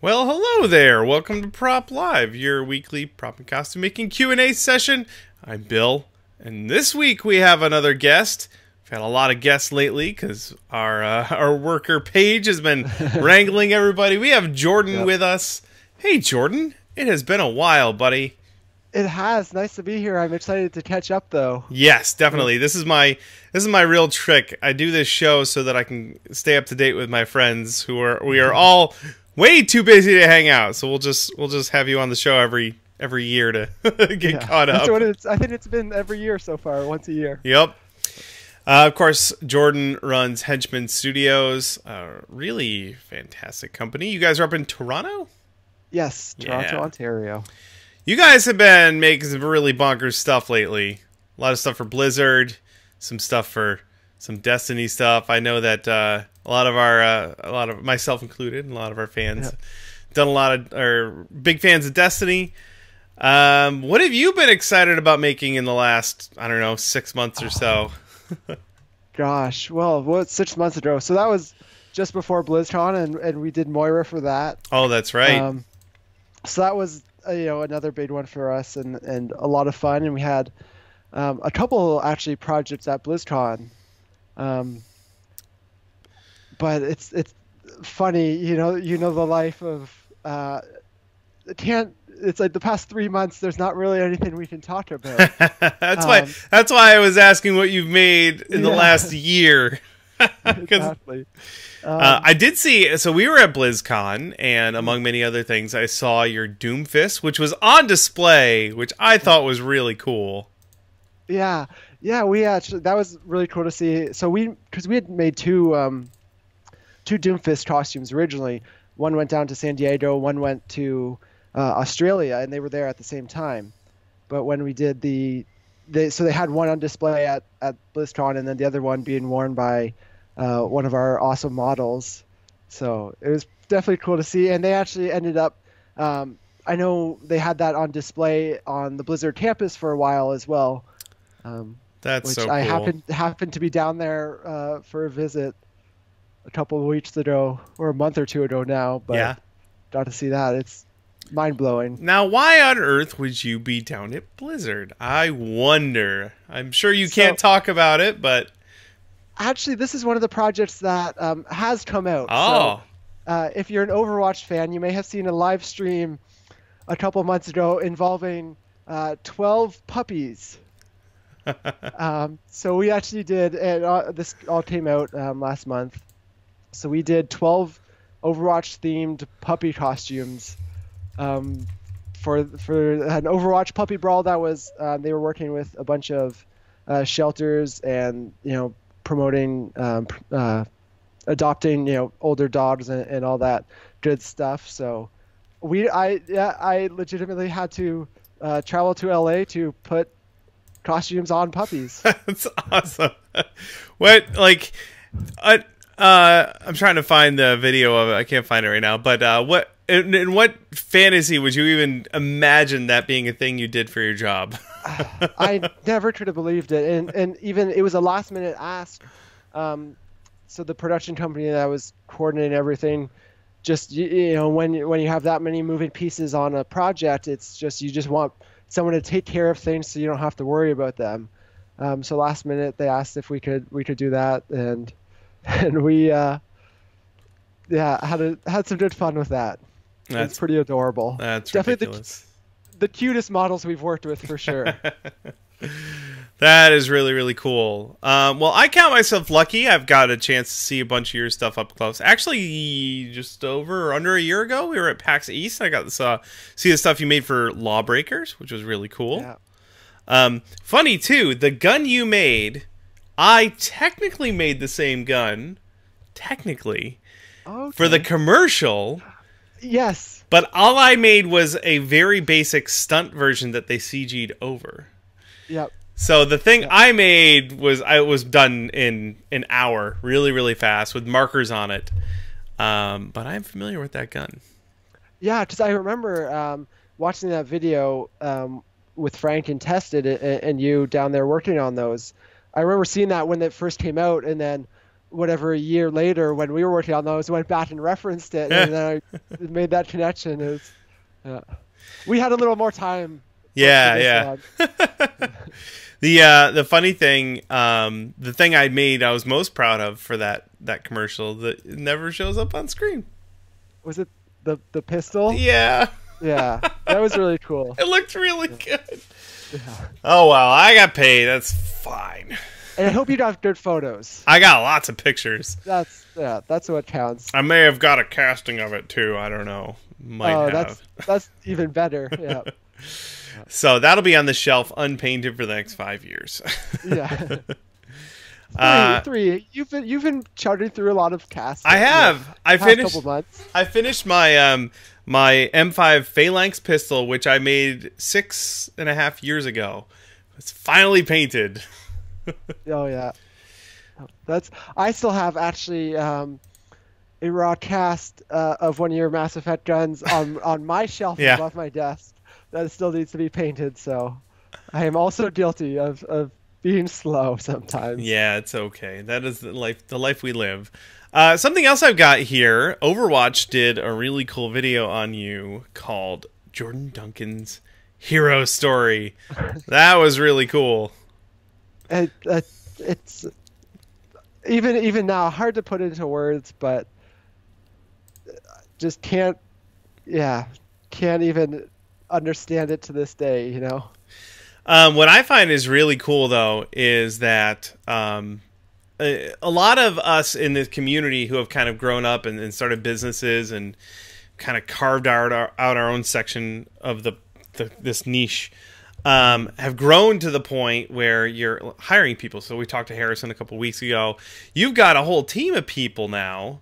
Well, hello there. Welcome to Prop Live, your weekly prop and costume making Q&A session. I'm Bill, and this week we have another guest. We've had a lot of guests lately cuz our uh, our worker Paige has been wrangling everybody. We have Jordan Yep. with us. Hey Jordan, it has been a while, buddy. It has. Nice to be here. I'm excited to catch up, though. Yes, definitely. This is my this is my real trick. I do this show so that I can stay up to date with my friends who are we are all way too busy to hang out. So we'll just we'll just have you on the show every every year to get Yeah. caught up. That's what it's. I think it's been every year so far, once a year. Yep. Uh, of course, Jordan runs Henchmen Studios, a really fantastic company. You guys are up in Toronto. Yes, Toronto, Yeah. Ontario. You guys have been making some really bonkers stuff lately. A lot of stuff for Blizzard, some stuff for some Destiny stuff. I know that uh, a lot of our, uh, a lot of myself included, and a lot of our fans Yeah. done a lot of, are big fans of Destiny. Um, what have you been excited about making in the last, I don't know, six months or so? Gosh, well, what six months ago? So that was just before BlizzCon, and, and we did Moira for that. Oh, that's right. Um, so that was uh, you know another big one for us, and and a lot of fun. And we had um, a couple actually projects at BlizzCon. Um, but it's it's funny, you know, you know the life of uh, it can't. It's like the past three months. There's not really anything we can talk about. that's why. um, That's why I was asking what you've made in the last year. exactly. Um, uh, I did see. So we were at BlizzCon, and among many other things, I saw your Doomfist, which was on display, which I thought was really cool. Yeah, yeah, we actually that was really cool to see. So we because we had made two um, two Doomfist costumes originally. One went down to San Diego, one went to uh, Australia, and they were there at the same time. But when we did the, they so they had one on display at at BlizzCon, and then the other one being worn by uh, one of our awesome models. So it was definitely cool to see, and they actually ended up. Um, I know they had that on display on the Blizzard campus for a while as well. Um, That's which so cool. I happened happened to be down there uh, for a visit a couple of weeks ago or a month or two ago now. But yeah. got to see that. It's mind blowing. Now, why on earth would you be down at Blizzard? I wonder. I'm sure you can't So- talk about it, but Actually, this is one of the projects that um, has come out. oh, So, uh, if you're an Overwatch fan, you may have seen a live stream a couple months ago involving uh, 12 puppies. um, so we actually did, and uh, this all came out um, last month. So we did 12 Overwatch themed puppy costumes um, for for an Overwatch puppy brawl that was uh, they were working with a bunch of uh, shelters and you know promoting um, uh, adopting you know older dogs and, and all that good stuff. So we I yeah I legitimately had to uh, travel to LA to put costumes on puppies. That's awesome. what like uh, uh I'm trying to find the video of it. I can't find it right now. But uh what in, in what fantasy would you even imagine that being a thing you did for your job? I never could have believed it, and and even it was a last minute ask. Um, so the production company that was coordinating everything, just you, you know when when you have that many moving pieces on a project, it's just you just want someone to take care of things so you don't have to worry about them. Um, so last minute they asked if we could we could do that, and and we uh, yeah had a, had some good fun with that. That's it's pretty adorable. that's definitely the- the cutest models we've worked with for sure. That is really really cool. Um, well, I count myself lucky. I've got a chance to see a bunch of your stuff up close. Actually, just over or under a year ago, we were at PAX East. I got to uh, see the stuff you made for Lawbreakers, which was really cool. yeah. Um, funny too, the gun you made, I technically made the same gun, technically Okay. for the commercial, yes. but all I made was a very basic stunt version that they CG'd over. Yep. So the thing I made was I was done in an hour, really really fast with markers on it. Um, but I'm familiar with that gun. Yeah, because I remember um, watching that video um, with Frank and Tested and, and you down there working on those. I remember seeing that when it first came out, and then whatever a year later when we were working on those went back and referenced it and then I made that connection. It was, yeah. We had a little more time. Yeah, yeah. the uh, the funny thing, um, the thing I made, I was most proud of for that that commercial that never shows up on screen. Was it the the pistol? Yeah. Yeah, that was really cool. It looked really good. Yeah. Oh well, I got paid. That's fine. And I hope you got good photos. I got lots of pictures. That's yeah, that's what counts. I may have got a casting of it too. I don't know. Might oh, have. that's that's even better. Yeah. so that'll be on the shelf unpainted for the next five years. yeah. Three, uh, three. You've been you've been charting through a lot of casts. I have. I finished. I finished my um my M5 Phalanx pistol, which I made six and a half years ago. It's finally painted. oh yeah, that's. I still have actually um, a raw cast uh, of one of your Mass Effect guns on on my shelf yeah. above my desk that still needs to be painted. So I am also guilty of of being slow sometimes. Yeah, it's okay. That is the life the life we live. Uh, something else I've got here. Overwatch did a really cool video on you called Jordan Duncan's Hero Story. that was really cool. It, it, it's even even now hard to put into words, but just can't. Yeah, can't even understand it to this day. You know. Um, what I find is really cool, though, is that um, a, a, lot of us in this community who have kind of grown up and, and started businesses and kind of carved out our, out our own section of the, the this niche um, have grown to the point where you're hiring people. So we talked to Harrison a couple weeks ago. You've got a whole team of people now.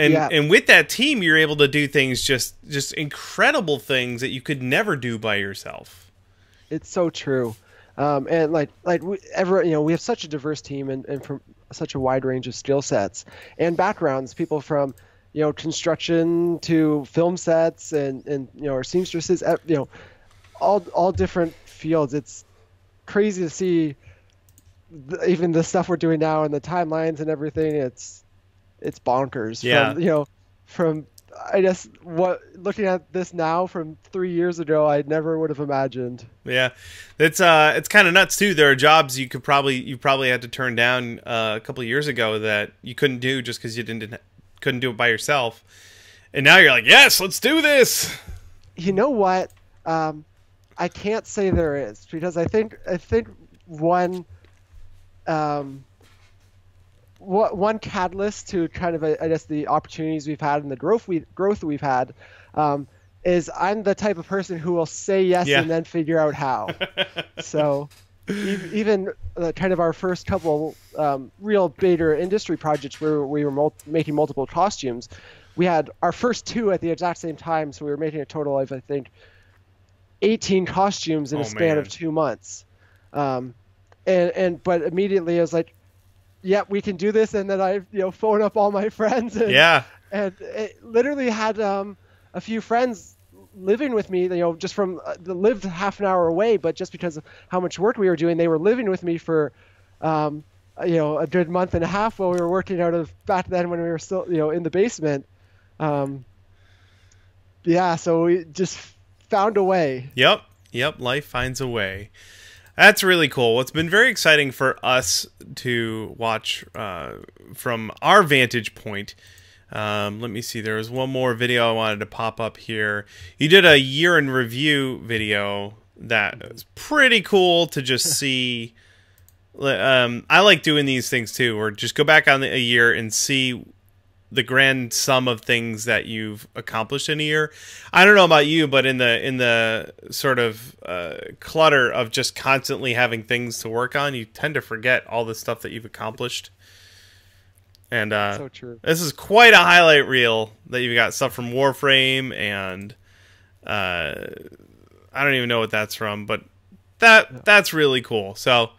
And, yeah. and with that team, you're able to do things just just incredible things that you could never do by yourself it's so true. Um, and like like we, ever you know we have such a diverse team and, and from such a wide range of skill sets and backgrounds people from you know construction to film sets and and you know our seamstresses you know all all different fields it's crazy to see the, even the stuff we're doing now and the timelines and everything it's it's bonkers yeah from, you know from I guess what looking at this now from three years ago, I never would have imagined. Yeah, it's uh, it's kind of nuts too. There are jobs you could probably you probably had to turn down uh, a couple years ago that you couldn't do just because you didn't couldn't do it by yourself, and now you're like, yes, let's do this. You know what? Um, I can't say there is because I think I think one um, what, one catalyst to kind of I guess the opportunities we've had and the growth we growth we've had um, is I'm the type of person who will say yes yeah. and then figure out how. so even uh, kind of our first couple um, real bigger industry projects where we were mul- making multiple costumes, we had our first two at the exact same time, so we were making a total of I think 18 costumes in oh, a span man. of two months. Um, and and but immediately I was like, yeah, we can do this. And then I, you know, phone up all my friends. And, yeah. And it literally had um, a few friends living with me, you know, just from uh, lived half an hour away, but just because of how much work we were doing, they were living with me for, um, you know, a good month and a half while we were working out of back then when we were still, you know, in the basement. Um, yeah, so we just found a way. Yep. Yep. Life finds a way. That's really cool. What's been very exciting for us to watch uh, from our vantage point. Um, let me see. There was one more video I wanted to pop up here. You did a year in review video that was pretty cool to just see. Um, I like doing these things too, or just go back on a year and see the grand sum of things that you've accomplished in a year. I don't know about you, but in the in the sort of uh, clutter of just constantly having things to work on, you tend to forget all the stuff that you've accomplished. And uh, so true. This is quite a highlight reel that you've got stuff from Warframe and uh, I don't even know what that's from, but that yeah. that's really cool. So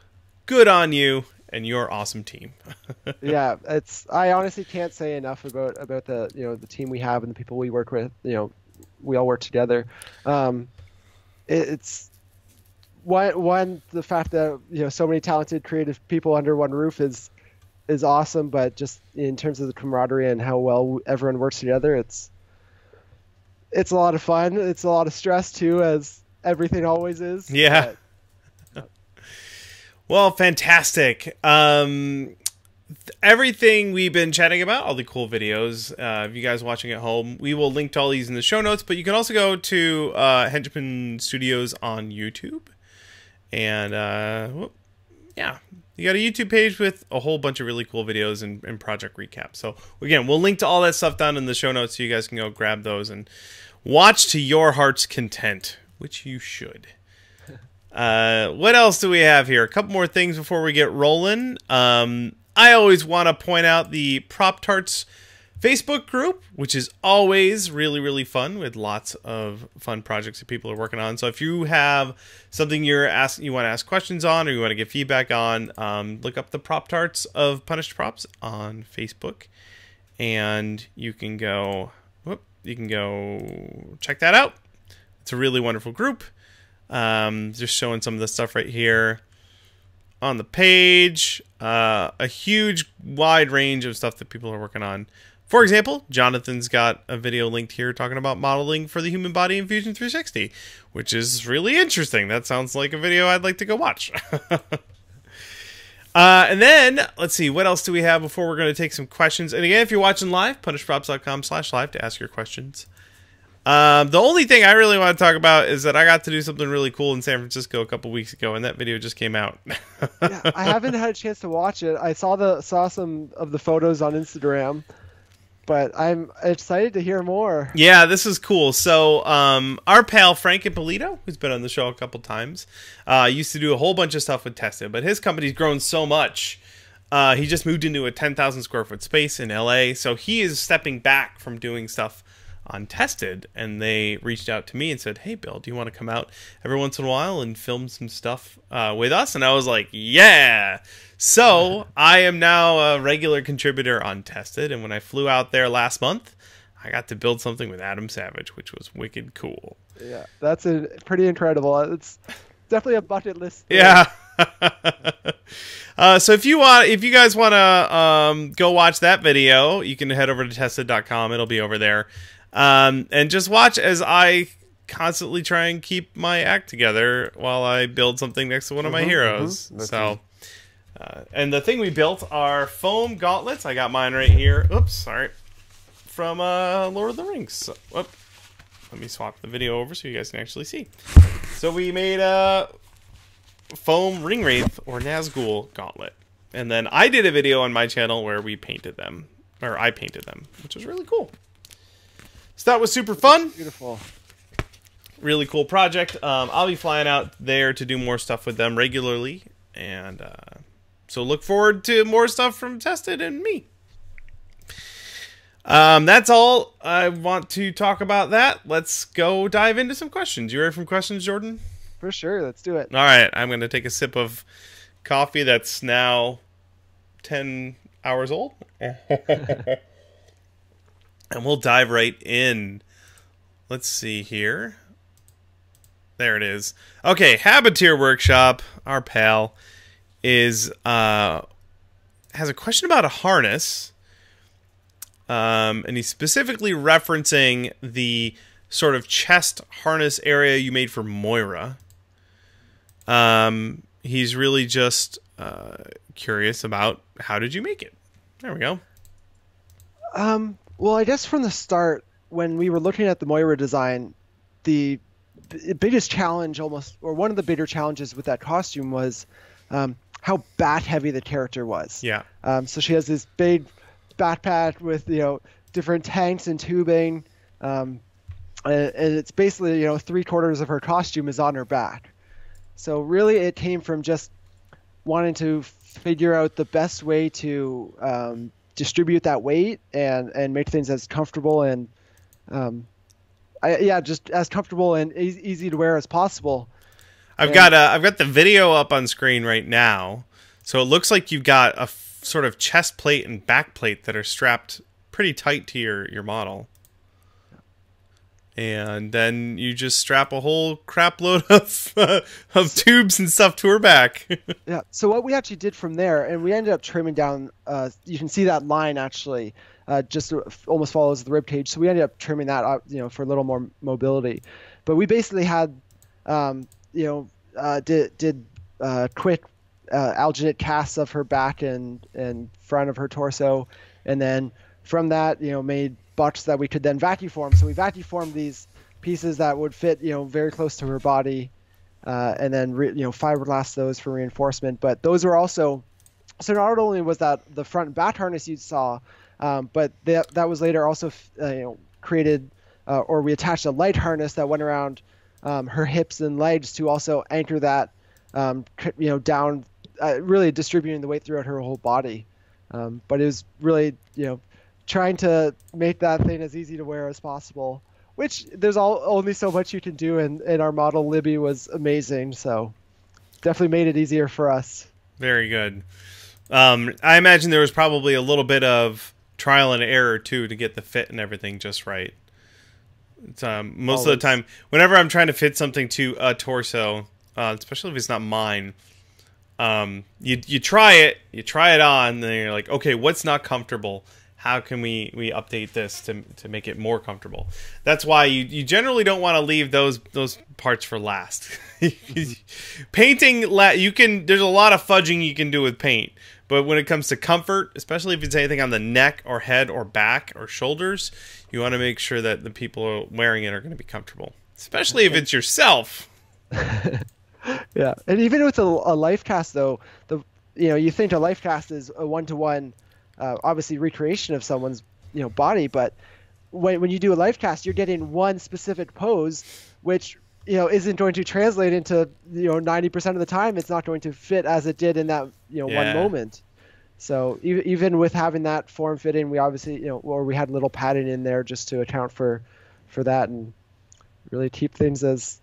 good on you and your awesome team. yeah, it's I honestly can't say enough about about the you know the team we have and the people we work with. You know, we all work together. Um, it, it's one one the fact that you know so many talented creative people under one roof is is awesome, but just in terms of the camaraderie and how well everyone works together, it's it's a lot of fun. It's a lot of stress too, as everything always is. Yeah. Well, fantastic. Um, everything we've been chatting about, all the cool videos, uh, if you guys watching at home, we will link to all these in the show notes. But you can also go to uh, Henchmen Studios on YouTube, and uh, yeah, you got a YouTube page with a whole bunch of really cool videos and, and project recaps. So again, we'll link to all that stuff down in the show notes, so you guys can go grab those and watch to your heart's content, which you should. Uh, what else do we have here? A couple more things before we get rolling. Um, I always want to point out the Prop Tarts Facebook group, which is always really, really fun with lots of fun projects that people are working on. So if you have something you're asking, you want to ask questions on, or you want to get feedback on, um, look up the Prop Tarts of Punished Props on Facebook, and you can go. Whoop, you can go check that out. It's a really wonderful group. Um, just showing some of the stuff right here on the page. Uh, a huge, wide range of stuff that people are working on. For example, Jonathan's got a video linked here talking about modeling for the human body in Fusion 360, which is really interesting. That sounds like a video I'd like to go watch. Uh, and then let's see what else do we have before we're going to take some questions. And again, if you're watching live, punishedprops.com slash live to ask your questions. Um, the only thing I really want to talk about is that I got to do something really cool in San Francisco a couple weeks ago, and that video just came out. yeah, I haven't had a chance to watch it. I saw the saw some of the photos on Instagram, but I'm excited to hear more. Yeah, this is cool. So, um, our pal Frank Ippolito, who's been on the show a couple times, uh, used to do a whole bunch of stuff with Tested, but his company's grown so much. Uh, he just moved into a 10,000 square foot space in LA, so he is stepping back from doing stuff on Tested, and they reached out to me and said, "Hey, Bill, do you want to come out every once in a while and film some stuff uh, with us?" And I was like, "Yeah." So I am now a regular contributor on Tested, and when I flew out there last month, I got to build something with Adam Savage, which was wicked cool. Yeah, that's a, pretty incredible. It's definitely a bucket list. thing. Yeah. uh, so if you want, if you guys want to um, go watch that video, you can head over to tested.com. It'll be over there, um, and just watch as I constantly try and keep my act together while I build something next to one of my Mhm, heroes. mhm. So. Uh, and the thing we built are foam gauntlets. I got mine right here. Oops, sorry. From uh, Lord of the Rings. So, whoop. Let me swap the video over so you guys can actually see. So we made a foam ring wraith or Nazgul gauntlet, and then I did a video on my channel where we painted them, or I painted them, which was really cool. So that was super fun Beautiful. really cool project. Um, I'll be flying out there to do more stuff with them regularly, and uh, so look forward to more stuff from Tested and me. Um, that's all I want to talk about. That let's go dive into some questions. You ready for questions, Jordan? For sure. Let's do it. All right, I'm going to take a sip of coffee that's now ten hours old, and we'll dive right in. Let's see here. There it is. Okay, Habiteer Workshop, our pal, is uh has a question about a harness. Um, and he's specifically referencing the sort of chest harness area you made for Moira. Um, he's really just uh, curious about how did you make it. There we go. Um, well, I guess from the start, when we were looking at the Moira design, the biggest challenge, almost, or one of the bigger challenges with that costume was um, how bat heavy the character was. Yeah. Um, so she has this big backpack with you know different tanks and tubing, um, and, and it's basically you know three quarters of her costume is on her back. So really, it came from just wanting to figure out the best way to um, distribute that weight and and make things as comfortable and um, I, yeah, just as comfortable and e- easy to wear as possible. I've Yeah. got uh, I've got the video up on screen right now, so it looks like you've got a f- sort of chest plate and back plate that are strapped pretty tight to your your model. And then you just strap a whole crap load of uh, of tubes and stuff to her back. yeah. So what we actually did from there, and we ended up trimming down. Uh, you can see that line actually, uh, just almost follows the rib cage. So we ended up trimming that up, you know, for a little more mobility. But we basically had, um, you know, uh, did did uh, quick uh, alginate casts of her back and and front of her torso, and then from that, you know, made butts that we could then vacuum form. So we vacuum formed these pieces that would fit, you know, very close to her body, uh, and then re- you know fiberglass those for reinforcement. But those were also so not only was that the front and back harness you saw, um, but that that was later also uh, you know created uh, or we attached a light harness that went around um, her hips and legs to also anchor that um, you know down, uh, really distributing the weight throughout her whole body. Um, but it was really you know trying to make that thing as easy to wear as possible. Which there's all, only so much you can do, and, and our model Libby was amazing, so definitely made it easier for us. Very good. Um, I imagine there was probably a little bit of trial and error too to get the fit and everything just right. Um, most Always. of the time, whenever I'm trying to fit something to a torso, uh, especially if it's not mine, um, you you try it, you try it on, and then you're like, okay, what's not comfortable? How can we we update this to to make it more comfortable? That's why you you generally don't want to leave those those parts for last. Mm-hmm. Painting you can there's a lot of fudging you can do with paint but when it comes to comfort especially if it's anything on the neck or head or back or shoulders you want to make sure that the people wearing it are going to be comfortable especially if it's yourself. Yeah and even with a, a life cast though the you know you think a life cast is a one-to-one uh, obviously recreation of someone's you know body, but when when you do a life cast, you're getting one specific pose, which you know isn't going to translate into you know 90% of the time it's not going to fit as it did in that you know yeah. one moment. So even even with having that form fitting, we obviously you know or we had a little padding in there just to account for for that and really keep things as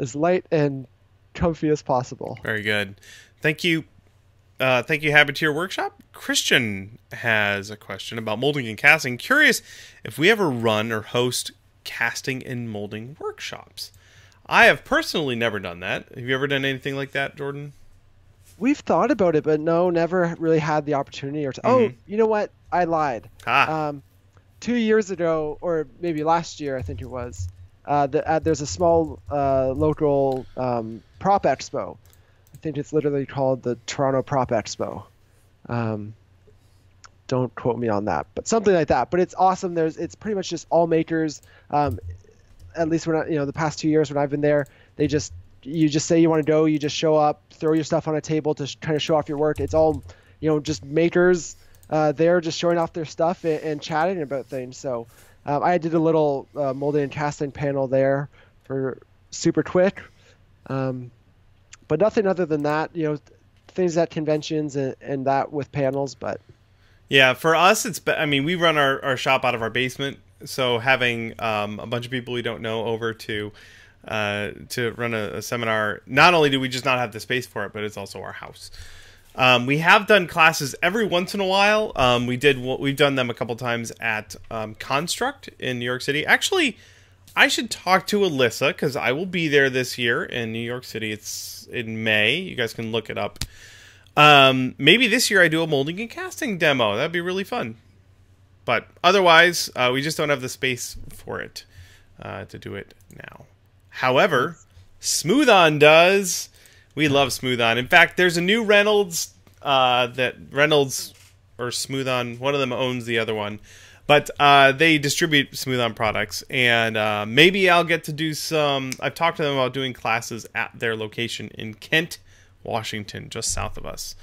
as light and comfy as possible. Very good. Thank you uh, thank you, Habiteer Workshop. Christian has a question about molding and casting. Curious if we ever run or host casting and molding workshops. I have personally never done that. Have you ever done anything like that, Jordan? We've thought about it, but no, never really had the opportunity. Or to, oh, mm-hmm. oh, you know what? I lied. Ah. Um, two years ago, or maybe last year, I think it was. Uh, the, uh, there's a small uh, local um, prop expo I think it's literally called the Toronto Prop Expo. Um, don't quote me on that, but something like that. But it's awesome. There's it's pretty much just all makers. Um, at least when I, you know the past two years when I've been there, they just you just say you want to go, you just show up, throw your stuff on a table to kind of show off your work. It's all you know, just makers uh, there, just showing off their stuff and, and chatting about things. So um, I did a little uh, molding and casting panel there for super quick. Um, but nothing other than that. You know, things at conventions and, and that with panels. But yeah, for us, it's. I mean, we run our, our shop out of our basement, so having um, a bunch of people we don't know over to uh, to run a, a, seminar. Not only do we just not have the space for it, but it's also our house. Um, we have done classes every once in a while. Um, we did we've done them a couple times at um, Construct in New York City. Actually, I should talk to Alyssa because I will be there this year in New York City. It's in May. You guys can look it up. Um, maybe this year I do a molding and casting demo. That'd be really fun. But otherwise, uh, we just don't have the space for it uh, to do it now. However, Smooth On does. We love Smooth On. In fact, there's a new Reynolds uh, that Reynolds or Smooth On, one of them owns the other one. But uh, they distribute Smooth On products, and uh, maybe I'll get to do some. I've talked to them about doing classes at their location in Kent, Washington, just south of us.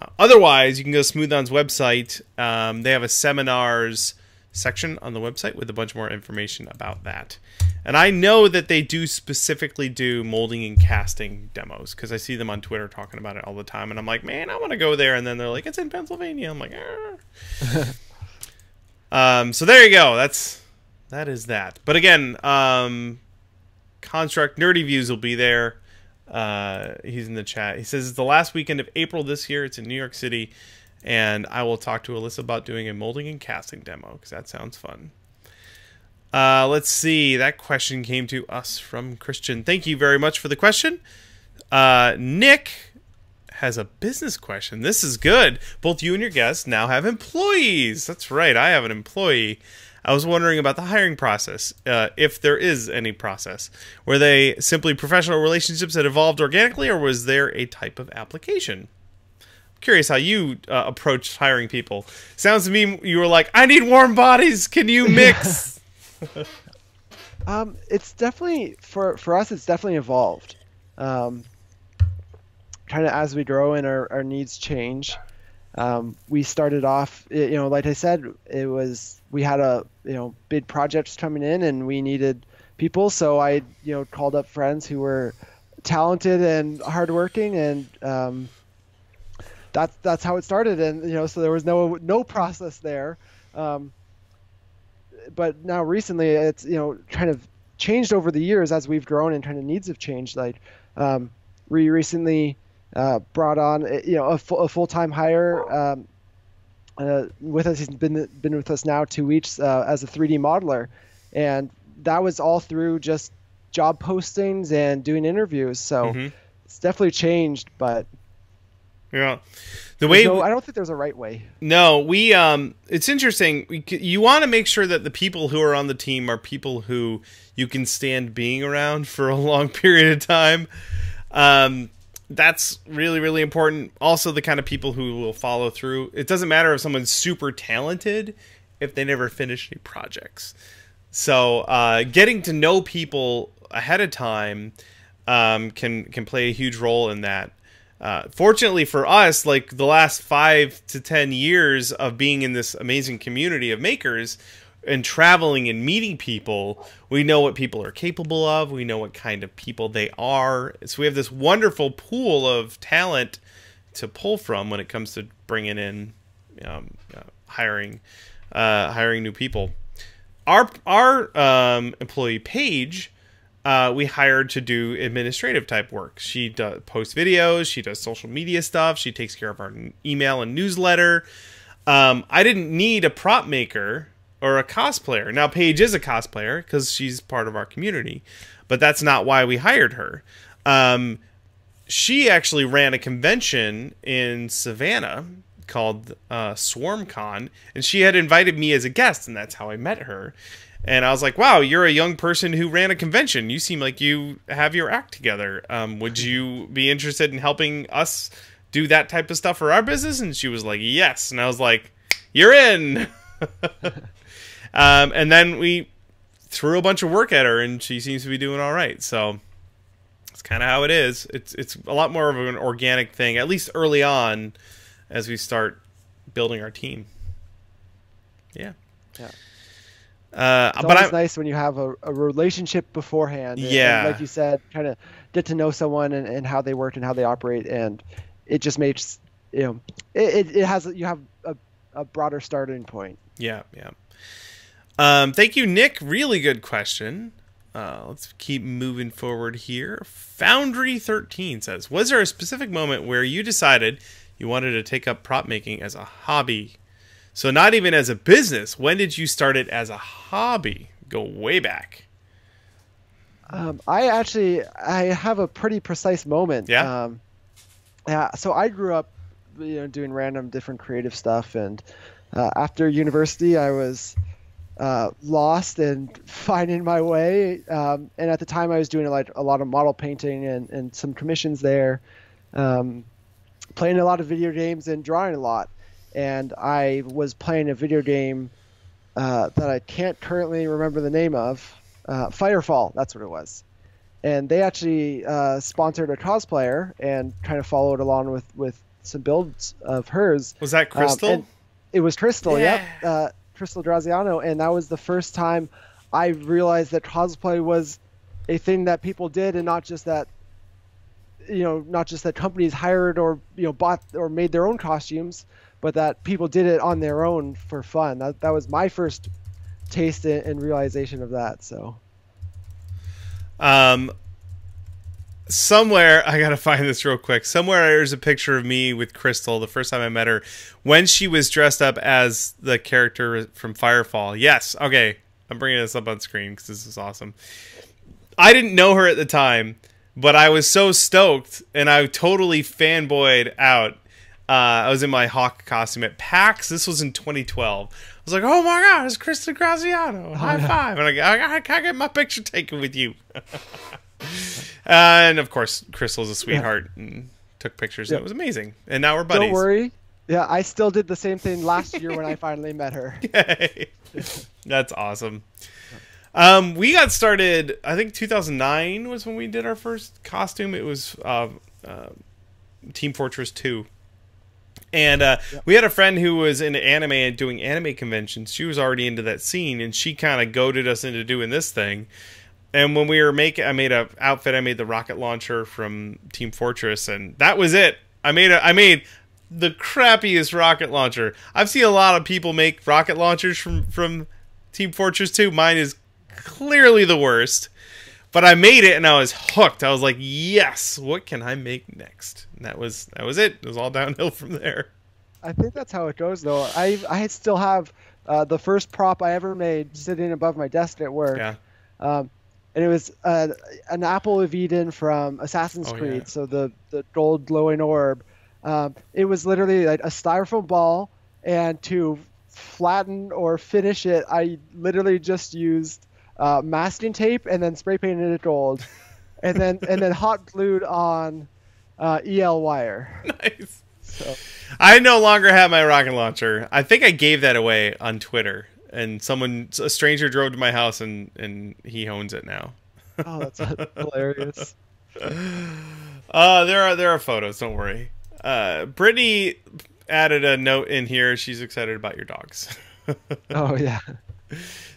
Uh, otherwise, you can go to Smooth On's website. Um, they have a seminars section on the website with a bunch more information about that. And I know that they do specifically do molding and casting demos because I see them on Twitter talking about it all the time. And I'm like, man, I want to go there. And then they're like, it's in Pennsylvania. I'm like, Um, so there you go. That's that is that. But again, um, construct nerdy views will be there. Uh, he's in the chat. He says it's the last weekend of April this year. It's in New York City, and I will talk to Alyssa about doing a molding and casting demo because that sounds fun. Uh, let's see. That question came to us from Christian. Thank you very much for the question. Uh, Nick has a business question. This is good. Both you and your guests now have employees. That's right. I have an employee. I was wondering about the hiring process, uh, if there is any process. Were they simply professional relationships that evolved organically, or was there a type of application? I'm curious how you uh, approached hiring people. Sounds to me you were like, "I need warm bodies. Can you mix?" um, it's definitely for for us. It's definitely evolved. Um, kind of as we grow and our, our needs change. Um, we started off, you know, like I said, it was we had a you know big projects coming in and we needed people, so I you know called up friends who were talented and hardworking and um, that's that's how it started. And you know so there was no no process there. Um, but now recently it's you know kind of changed over the years as we've grown and kind of needs have changed. Like um, we recently uh, brought on uh, you know a, full, a full-time hire um, uh, with us he's been been with us now two weeks uh, as a 3d modeler and that was all through just job postings and doing interviews so mm-hmm. it's definitely changed but yeah. The way no, I don't think there's a right way. No, we um it's interesting. We, you want to make sure that the people who are on the team are people who you can stand being around for a long period of time. Um that's really really important. Also the kind of people who will follow through. It doesn't matter if someone's super talented if they never finish any projects. So, uh getting to know people ahead of time um, can can play a huge role in that. Uh, fortunately for us, like the last five to ten years of being in this amazing community of makers and traveling and meeting people, we know what people are capable of. We know what kind of people they are. So we have this wonderful pool of talent to pull from when it comes to bringing in, um, uh, hiring, uh, hiring new people. Our our um, employee Paige uh, we hired to do administrative type work. She does post videos, she does social media stuff, she takes care of our email and newsletter. Um, I didn't need a prop maker or a cosplayer. Now Paige is a cosplayer because she's part of our community, but that's not why we hired her. Um, she actually ran a convention in Savannah called uh, SwarmCon, and she had invited me as a guest, and that's how I met her. And I was like, wow, you're a young person who ran a convention. You seem like you have your act together. Um, would you be interested in helping us do that type of stuff for our business? And she was like, yes. And I was like, you're in. um, and then we threw a bunch of work at her, and she seems to be doing all right. So it's kind of how it is. It's it's a lot more of an organic thing, at least early on, as we start building our team. Yeah. Yeah. Uh, it's but always I, nice when you have a, a relationship beforehand. And, yeah. And like you said, kind of get to know someone and, and how they work and how they operate, and it just makes you know it, it has you have a, a broader starting point. Yeah, yeah. Um, thank you, Nick. Really good question. Uh, let's keep moving forward here. Foundry thirteen says, "Was there a specific moment where you decided you wanted to take up prop making as a hobby?" So not even as a business. When did you start it as a hobby? Go way back. Um, I actually I have a pretty precise moment. Yeah. Um, yeah. So I grew up, you know, doing random different creative stuff, and uh, after university, I was uh, lost and finding my way. Um, and at the time, I was doing like a lot of model painting and, and some commissions there, um, playing a lot of video games and drawing a lot and I was playing a video game uh, that I can't currently remember the name of. Uh, Firefall, that's what it was. And they actually uh, sponsored a cosplayer and kind of followed along with, with some builds of hers. Was that um, Crystal? Um, it was Crystal, yeah. yep. Crystal Graziano. And that was the first time I realized that cosplay was a thing that people did and not just that you know not just that companies hired or you know bought or made their own costumes but that people did it on their own for fun. That that was my first taste and realization of that. So, um, somewhere I gotta find this real quick. Somewhere there's a picture of me with Crystal the first time I met her when she was dressed up as the character from Firefall. Yes, okay, I'm bringing this up on screen because this is awesome. I didn't know her at the time, but I was so stoked and I totally fanboyed out. Uh, I was in my Hawk costume at PAX. This was in 2012. I was like, "Oh my god, it's Crystal Graziano! High five!" And I, I, I can't get my picture taken with you. and of course, Crystal's a sweetheart and took pictures. And it was amazing. And now we're buddies. Don't worry. Yeah, I still did the same thing last year when I finally met her. Yay. That's awesome. Um, we got started. I think 2009 was when we did our first costume. It was uh, uh, Team Fortress 2, and uh, yep. we had a friend who was into anime and doing anime conventions. She was already into that scene, and she kind of goaded us into doing this thing. And when we were making, I made a outfit. I made the rocket launcher from Team Fortress, and that was it. I made a, I made the crappiest rocket launcher. I've seen a lot of people make rocket launchers from from Team Fortress 2. Mine is clearly the worst. But I made it and I was hooked. I was like, "Yes, what can I make next?" And that was that was it. It was all downhill from there. I think that's how it goes though. I I still have uh, the first prop I ever made sitting above my desk at work. Yeah. Um, and it was uh, an apple of Eden from Assassin's Oh, Creed. yeah. So the the gold glowing orb. Um, it was literally like a styrofoam ball, and to flatten or finish it, I literally just used uh, masking tape and then spray painted it gold, and then and then hot glued on uh, EL wire. nice. So I no longer have my rocket launcher. I think I gave that away on Twitter, and someone, a stranger, drove to my house and and he owns it now. oh, that's hilarious. Uh, there are there are photos. Don't worry. Uh, Brittany added a note in here. She's excited about your dogs. Oh yeah,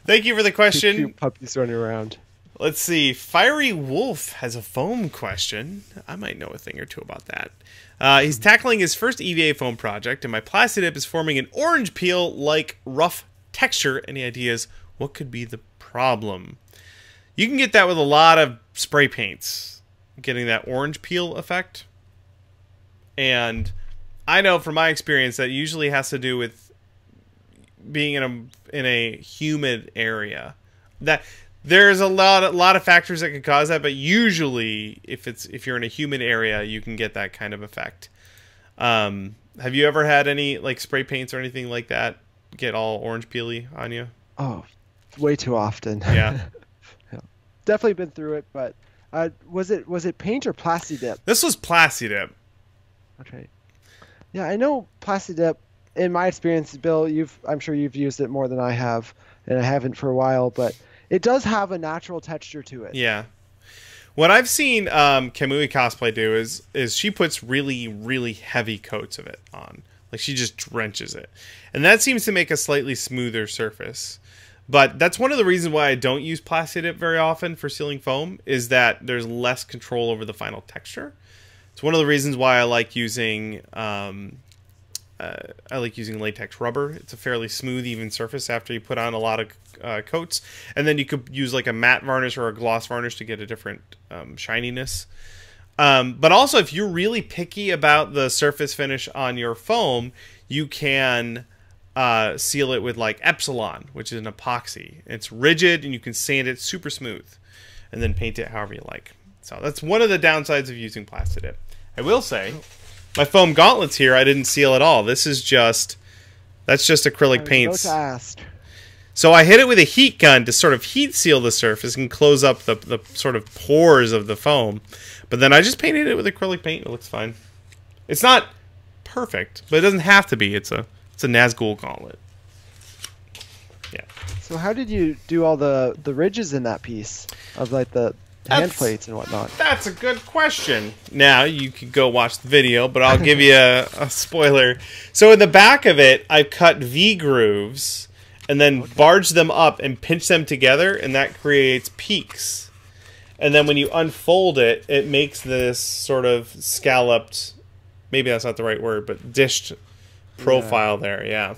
Thank you for the Cute- question. cute puppies running around. Let's see. Fiery Wolf has a foam question. I might know a thing or two about that. Uh, he's tackling his first EVA foam project, and my Plastidip is forming an orange peel like rough texture. Any ideas? What could be the problem? You can get that with a lot of spray paints, getting that orange peel effect. And I know from my experience that usually has to do with being in a in a humid area. That there's a lot a lot of factors that could cause that, but usually if it's if you're in a humid area, you can get that kind of effect. Um, have you ever had any like spray paints or anything like that get all orange peely on you? Oh, way too often. Yeah. Definitely been through it, but uh, was it was it paint or Plastidip? this was Plastidip. Okay. Yeah, I know Plastidip. In my experience, Bill, you've I'm sure you've used it more than I have, and I haven't for a while, but it does have a natural texture to it. Yeah. What I've seen um, Kamui cosplay do is is she puts really really heavy coats of it on, like she just drenches it, and that seems to make a slightly smoother surface. But that's one of the reasons why I don't use Plastidip very often for sealing foam is that there's less control over the final texture. It's one of the reasons why I like using um, uh, I like using latex rubber. It's a fairly smooth, even surface after you put on a lot of uh, coats, and then you could use like a matte varnish or a gloss varnish to get a different um, shininess. Um, but also, if you're really picky about the surface finish on your foam, you can uh, seal it with like Epsilon, which is an epoxy. It's rigid, and you can sand it super smooth, and then paint it however you like. So that's one of the downsides of using Plastidip. I will say, my foam gauntlets here, I didn't seal at all. This is just that's just acrylic paints. So I hit it with a heat gun to sort of heat seal the surface and close up the, the sort of pores of the foam. But then I just painted it with acrylic paint. It looks fine. It's not perfect, but it doesn't have to be. It's a it's a Nazgul gauntlet. Yeah. So how did you do all the the ridges in that piece of like the hand That's- plates and whatnot? That's a good question. Now you could go watch the video, but I'll give you a, a spoiler. So in the back of it, I've cut V grooves and then barge them up and pinch them together, and that creates peaks. And then when you unfold it, it makes this sort of scalloped, maybe that's not the right word, but dished profile there. Yeah.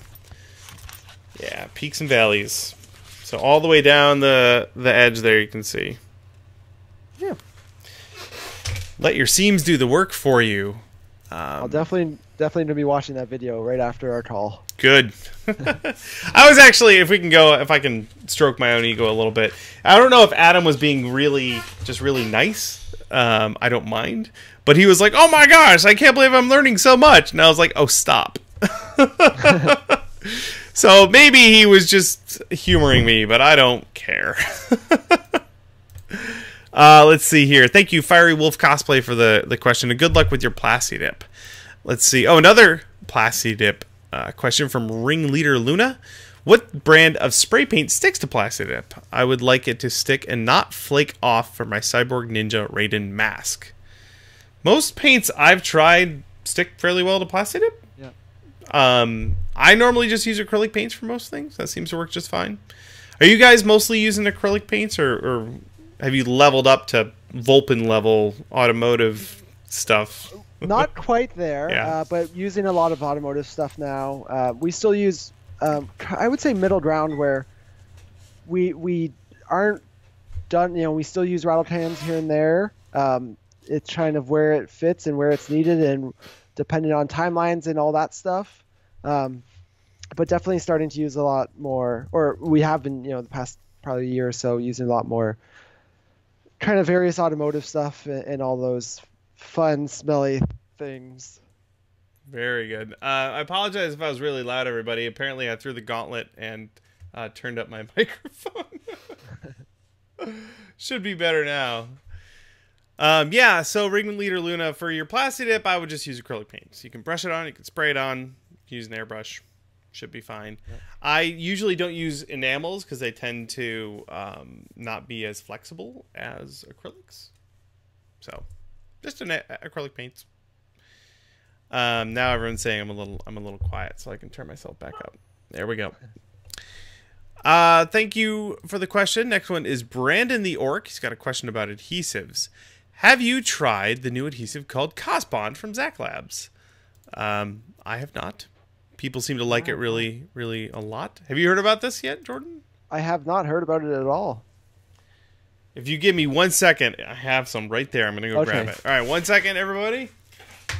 Yeah, peaks and valleys. So all the way down the the edge there, you can see. Yeah. Let your seams do the work for you. I'll Um, definitely definitely gonna be watching that video right after our call. Good. I was actually, if we can go, if I can stroke my own ego a little bit. I don't know if Adam was being really, just really nice. Um, I don't mind, but he was like, "Oh my gosh, I can't believe I'm learning so much," and I was like, "Oh, stop." so maybe he was just humoring me, but I don't care. uh, let's see here. Thank you, Fiery Wolf Cosplay, for the the question, and good luck with your Plasti Dip. Let's see. Oh, another Plasti Dip uh, question from Ringleader Luna. What brand of spray paint sticks to Plasti Dip? I would like it to stick and not flake off for my Cyborg Ninja Raiden mask. Most paints I've tried stick fairly well to Plasti Dip. Yeah. Um, I normally just use acrylic paints for most things. That seems to work just fine. Are you guys mostly using acrylic paints, or, or have you leveled up to Volpin level automotive stuff? Not quite there, Yeah. uh, but using a lot of automotive stuff now. Uh, we still use, um, I would say, middle ground where we we aren't done. You know, we still use rattle cans here and there. Um, it's kind of where it fits and where it's needed, and depending on timelines and all that stuff. Um, but definitely starting to use a lot more, or we have been, you know, the past probably year or so using a lot more kind of various automotive stuff and, and all those fun, smelly things. Very good. Uh, I apologize if I was really loud, everybody. Apparently, I threw the gauntlet and uh, turned up my microphone. Should be better now. Um, yeah, so Ringman Leader Luna, for your Plasti Dip, I would just use acrylic paint. So You can brush it on, you can spray it on, you can use an airbrush. Should be fine. I usually don't use enamels because they tend to um, not be as flexible as acrylics. So, just an acrylic paints. Um, now everyone's saying I'm a little I'm a little quiet, so I can turn myself back up. There we go. Uh, thank you for the question. Next one is Brandon the Orc. He's got a question about adhesives. Have you tried the new adhesive called CosBond from Zak Labs? Um, I have not. People seem to like it really, really a lot. Have you heard about this yet, Jordan? I have not heard about it at all. If you give me one second, I have some right there. I'm gonna go Okay. grab it. All right, one second, everybody.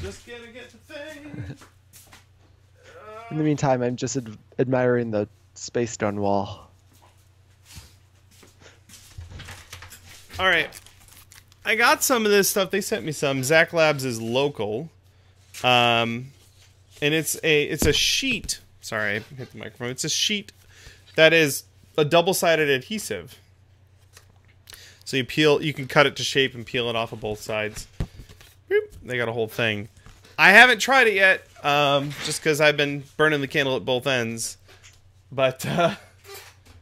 Just gonna get the thing. In the meantime, I'm just ad- admiring the space stone wall. All right. I got some of this stuff. They sent me some. Zak Labs is local. Um and it's a it's a sheet. Sorry, I hit the microphone. It's a sheet that is a double-sided adhesive. So you peel you can cut it to shape and peel it off of both sides. Boop. They got a whole thing. I haven't tried it yet, um, just because I've been burning the candle at both ends. But uh,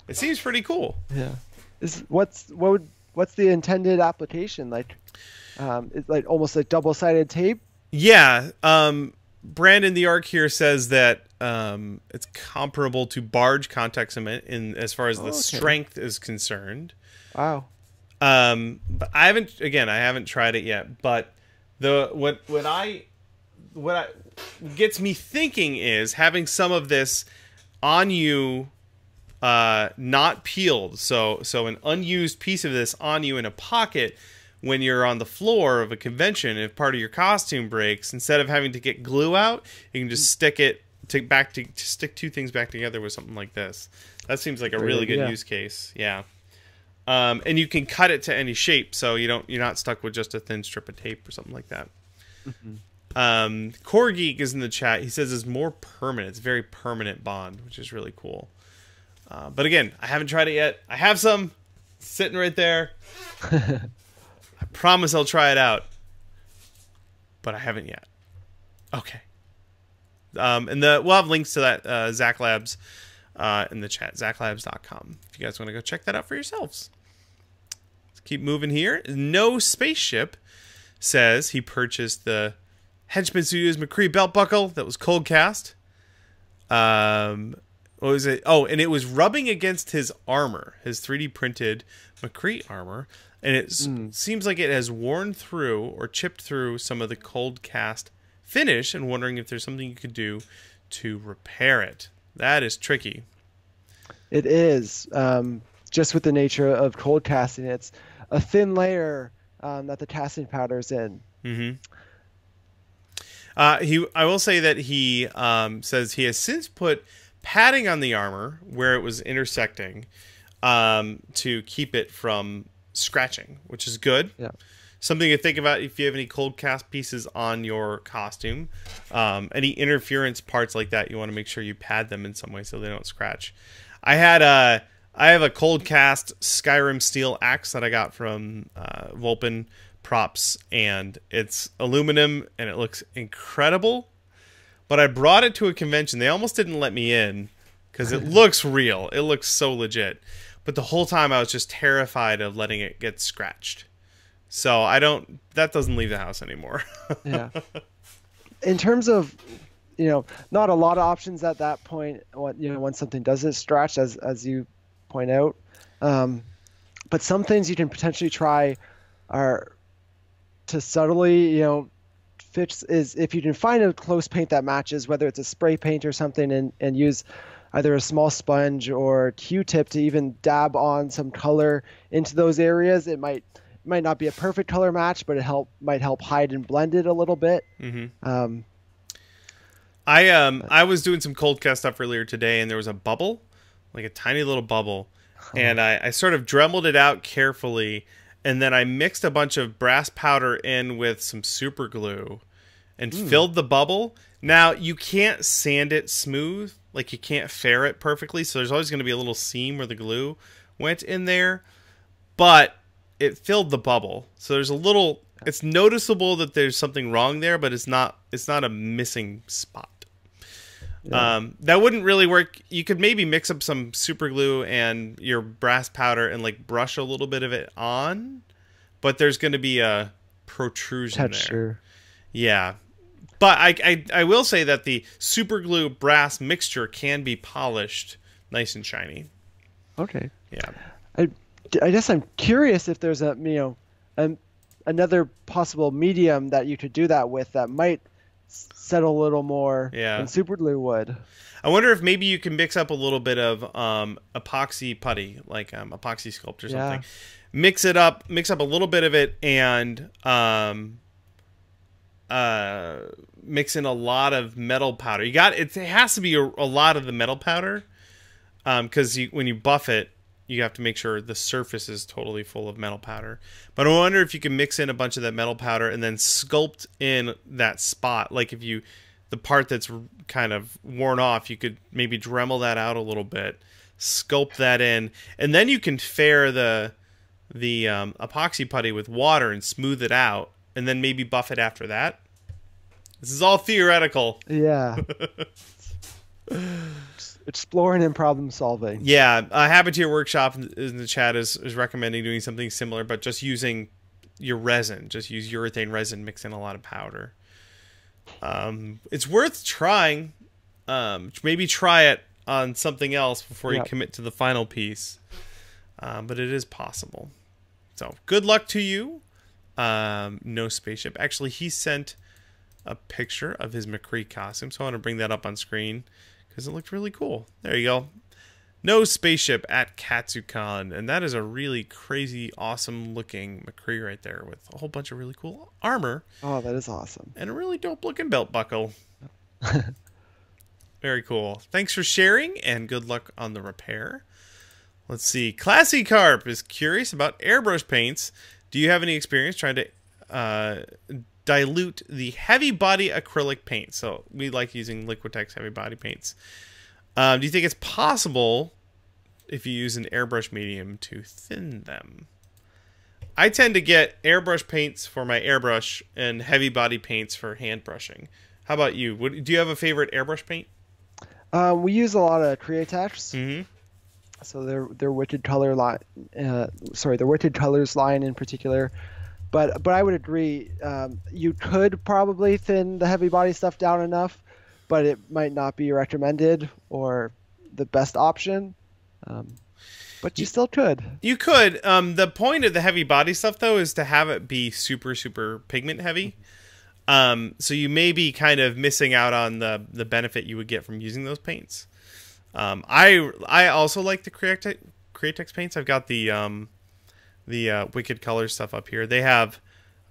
it seems pretty cool. Yeah. Is what's what would what's the intended application like? Um, it's like almost like double-sided tape. Yeah, um, Brandon the Orc here says that um, it's comparable to barge contact cement in as far as the Okay. strength is concerned. Wow. Um, but I haven't again, I haven't tried it yet. But the what what I what I, gets me thinking is having some of this on you uh, not peeled. So so an unused piece of this on you in a pocket when you're on the floor of a convention. If part of your costume breaks, instead of having to get glue out, you can just stick it to back to, to stick two things back together with something like this. That seems like a really good idea. use case. Yeah. Um, and you can cut it to any shape, so you don't you're not stuck with just a thin strip of tape or something like that. Um, Core Geek is in the chat. He says it's more permanent. It's very permanent bond, which is really cool. Uh, but again, I haven't tried it yet. I have some sitting right there. I promise I'll try it out, but I haven't yet. Okay. Um, and the we'll have links to that uh, Zak Labs uh, in the chat, zaklabs.com. If you guys want to go check that out for yourselves. Let's keep moving here. No Spaceship says he purchased the Henchmen Studios McCree belt buckle that was cold cast. Um, what was it? Oh, and it was rubbing against his armor, his 3D printed McCree armor, and it s- seems like it has worn through or chipped through some of the cold cast finish. And wondering if there's something you could do to repair it. That is tricky. It is um, just with the nature of cold casting. It's a thin layer um, that the casting powder is in. hmm Uh, he, I will say that he um, says he has since put padding on the armor where it was intersecting um, to keep it from scratching, which is good. Yeah. Something to think about if you have any cold cast pieces on your costume, um, any interference parts like that, you want to make sure you pad them in some way so they don't scratch. I had a, I have a cold cast Skyrim steel axe that I got from uh, Volpin Props, and it's aluminum and it looks incredible. But I brought it to a convention. They almost didn't let me in because it looks real. It looks so legit. But the whole time I was just terrified of letting it get scratched. So I don't. That doesn't leave the house anymore. yeah. In terms of, you know, not a lot of options at that point. You know, when something doesn't stretch, as as you point out, um, but some things you can potentially try are to subtly, you know, fix is if you can find a close paint that matches, whether it's a spray paint or something, and and use either a small sponge or Q-tip to even dab on some color into those areas. It might might not be a perfect color match, but it help might help hide and blend it a little bit. mm-hmm. Um, I um I was doing some cold cast stuff earlier today, and there was a bubble, like a tiny little bubble, and I, I sort of dremeled it out carefully, and then I mixed a bunch of brass powder in with some super glue, and filled the bubble. Now you can't sand it smooth, like you can't fair it perfectly, so there's always going to be a little seam where the glue went in there, but it filled the bubble. So there's a little. It's noticeable that there's something wrong there, but it's not. It's not a missing spot. Um, that wouldn't really work. You could maybe mix up some super glue and your brass powder and like brush a little bit of it on, but there's going to be a protrusion there. texture. Yeah. But I, I I will say that the super glue brass mixture can be polished nice and shiny. Okay. Yeah. I, I guess I'm curious if there's a you know, an, another possible medium that you could do that with that might settle a little more Yeah. than super glue would. I wonder if maybe you can mix up a little bit of um, epoxy putty, like um, epoxy sculpt or Yeah. something. Mix it up, mix up a little bit of it, and um, uh, mix in a lot of metal powder. You got it. It has to be a, a lot of the metal powder, because you, when you buff it, you have to make sure the surface is totally full of metal powder. But I wonder if you can mix in a bunch of that metal powder and then sculpt in that spot. Like if you, the part that's kind of worn off, you could maybe dremel that out a little bit, sculpt that in, and then you can fair the the um, epoxy putty with water and smooth it out, and then maybe buff it after that. This is all theoretical. Yeah. Exploring and problem solving. Yeah, uh, Habitier Workshop in the chat is, is recommending doing something similar, but just using your resin. Just use urethane resin, mix in a lot of powder. Um, it's worth trying. Um, maybe try it on something else before you commit to the final piece. Um, but it is possible. So good luck to you. Um, no spaceship. Actually, he sent a picture of his McCree costume, so I want to bring that up on screen because it looked really cool. There you go. No spaceship at Katsucon, and that is a really crazy, awesome looking McCree right there with a whole bunch of really cool armor Oh, that is awesome. and a really dope looking belt buckle. Very cool. Thanks for sharing and good luck on the repair. Let's see. Classy Carp is curious about airbrush paints. Do you have any experience trying to uh, dilute the heavy body acrylic paint? So we like using Liquitex heavy body paints. Um, do you think it's possible if you use an airbrush medium to thin them? I tend to get airbrush paints for my airbrush and heavy body paints for hand brushing. How about you? What, do you have a favorite airbrush paint? Um, we use a lot of Createx, Mm-hmm. so their their Wicked Color line, uh, sorry, the Wicked Colors line in particular. But but I would agree, um, you could probably thin the heavy body stuff down enough, but it might not be recommended or the best option. Um, but you still could. You could. Um, the point of the heavy body stuff, though, is to have it be super, super pigment heavy. Um, so you may be kind of missing out on the the benefit you would get from using those paints. Um, I I also like the Createx, Createx paints. I've got the um, the uh, Wicked Color stuff up here. They have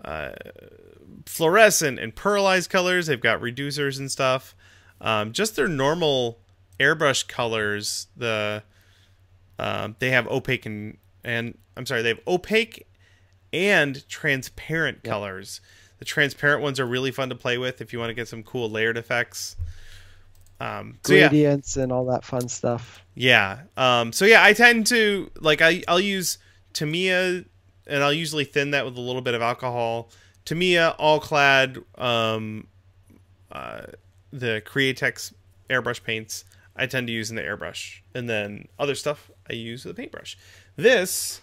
uh, fluorescent and pearlized colors. They've got reducers and stuff. Um, just their normal airbrush colors. The um, they have opaque and and I'm sorry, they have opaque and transparent Yep. colors. The transparent ones are really fun to play with if you want to get some cool layered effects. Um, so yeah, Gradients and all that fun stuff. yeah. Um, so yeah, I tend to like I I'll use Tamiya and I'll usually thin that with a little bit of alcohol. Tamiya Alclad um, uh, the Createx airbrush paints I tend to use in the airbrush, and then other stuff I use with the paintbrush. This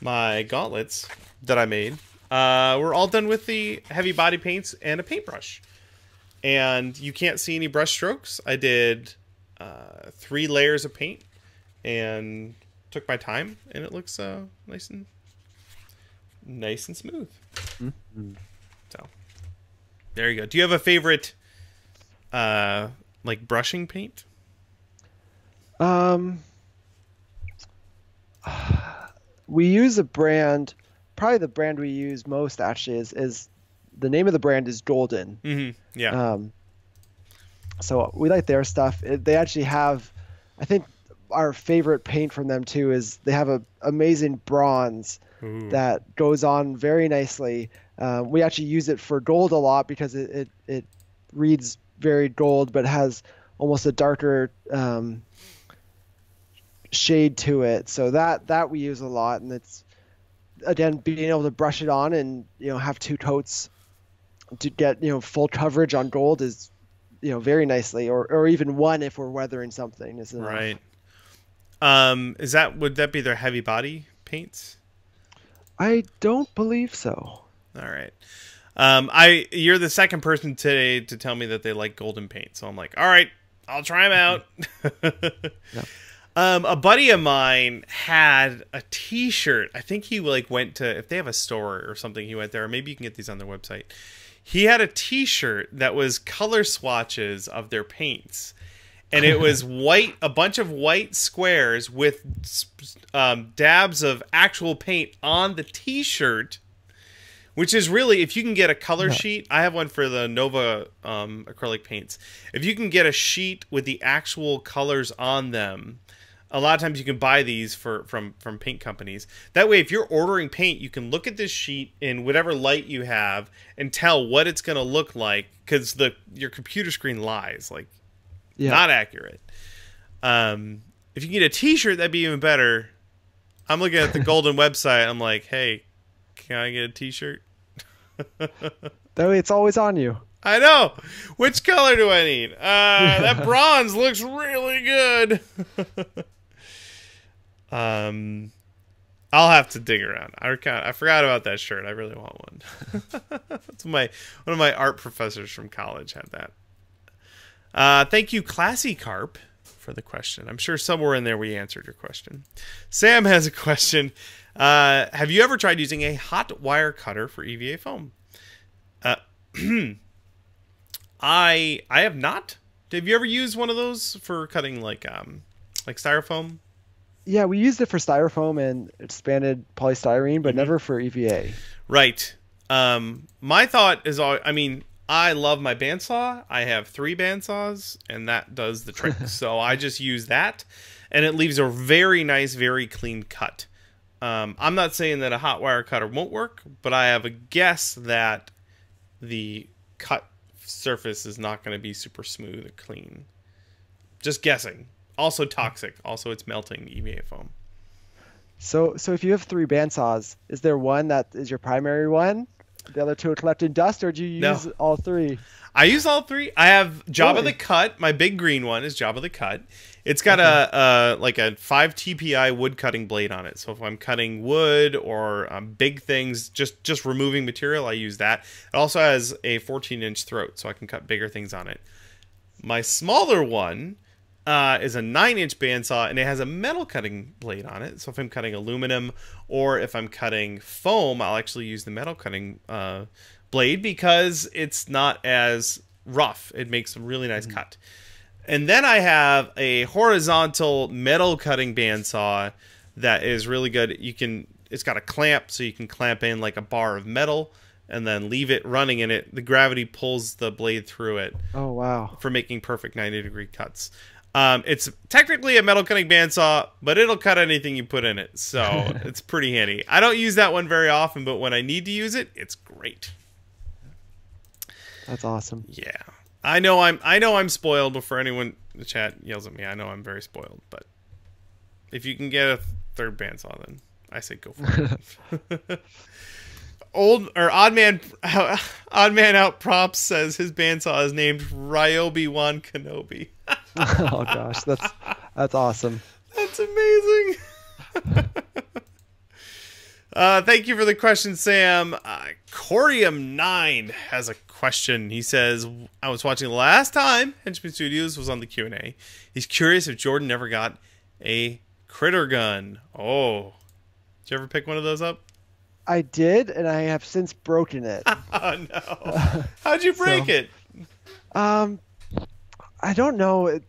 my gauntlets that I made uh, were all done with the heavy body paints and a paintbrush. And you can't see any brush strokes. I did uh, three layers of paint and took my time, and it looks uh, nice and nice and smooth. So there you go. Do you have a favorite, uh, like brushing paint? Um, we use a brand. Probably the brand we use most actually is is the name of the brand is Golden. Mm-hmm. Yeah. Um, so we like their stuff. It, they actually have, I think, our favorite paint from them too is they have a amazing bronze Ooh. that goes on very nicely. Um, we actually use it for gold a lot because it, it, it reads very gold, but has almost a darker um, shade to it. So that that we use a lot, and it's again being able to brush it on and you know have two coats to get you know full coverage on gold is you know very nicely, or or even one if we're weathering something. Is enough. Right. Um, is that would that be their heavy body paints? I don't believe so. All right. Um, I you're the second person today to tell me that they like golden paint, so I'm like, all right, I'll try them out. Um, a buddy of mine had a T-shirt. I think he like went to if they have a store or something. He went there, or maybe you can get these on their website. He had a T-shirt that was color swatches of their paints, and it was white, a bunch of white squares with um, dabs of actual paint on the T-shirt. Which is really, if you can get a color Yeah. sheet, I have one for the Nova um, acrylic paints. If you can get a sheet with the actual colors on them, a lot of times you can buy these for from from paint companies. That way, if you're ordering paint, you can look at this sheet in whatever light you have and tell what it's going to look like because the your computer screen lies like Yeah. not accurate. Um, if you can get a T-shirt, that'd be even better. I'm looking at the Golden website. I'm like, hey, can I get a T-shirt? That way it's always on you. I know. Which color do I need? Uh, that bronze looks really good. um, I'll have to dig around. I kind I forgot about that shirt. I really want one. That's my one of my art professors from college had that. Uh, thank you, Classy Carp, for the question. I'm sure somewhere in there we answered your question. Sam has a question. Uh, have you ever tried using a hot wire cutter for EVA foam? Uh, I I have not. Have you ever used one of those for cutting like um like styrofoam? Yeah, we used it for styrofoam and expanded polystyrene, but never for EVA. Right. Um, my thought is, al- I mean, I love my bandsaw. I have three bandsaws, and that does the trick. so I just use that, and it leaves a very nice, very clean cut. Um, I'm not saying that a hot wire cutter won't work, but I have a guess that the cut surface is not going to be super smooth and clean. Just guessing. Also toxic. Also, it's melting EVA foam. So, so if you have three bandsaws, is there one that is your primary one? The other two are collecting dust, or do you No. use all three? I use all three. I have Jabba Really? the Cut. My big green one is Jabba the Cut. It's got a, a like a five TPI wood cutting blade on it. So if I'm cutting wood or um, big things, just just removing material, I use that. It also has a 14 inch throat, so I can cut bigger things on it. My smaller one uh, is a nine inch bandsaw, and it has a metal cutting blade on it. So if I'm cutting aluminum or if I'm cutting foam, I'll actually use the metal cutting uh, blade because it's not as rough. It makes a really nice cut. And then I have a horizontal metal cutting bandsaw that is really good. You can it's got a clamp so you can clamp in like a bar of metal and then leave it running and it the gravity pulls the blade through it Oh wow. for making perfect 90 degree cuts. Um, it's technically a metal cutting bandsaw, but it'll cut anything you put in it, so it's pretty handy. I don't use that one very often, but when I need to use it, it's great. That's awesome. Yeah, I know I'm I know I'm spoiled. Before anyone in the chat yells at me, I know I'm very spoiled. But if you can get a third bandsaw, then I say go for it. Old or odd man, odd man out props says his bandsaw is named Ryobi Wan Kenobi. oh gosh, that's that's awesome. That's amazing. uh, thank you for the question, Sam. Uh, Corium9 has a question. He says, I was watching the last time Henchmen Studios was on the Q&A. He's curious if Jordan ever got a critter gun. Oh. Did you ever pick one of those up? I did, and I have since broken it. oh, no. How'd you break So- it? Um, I don't know.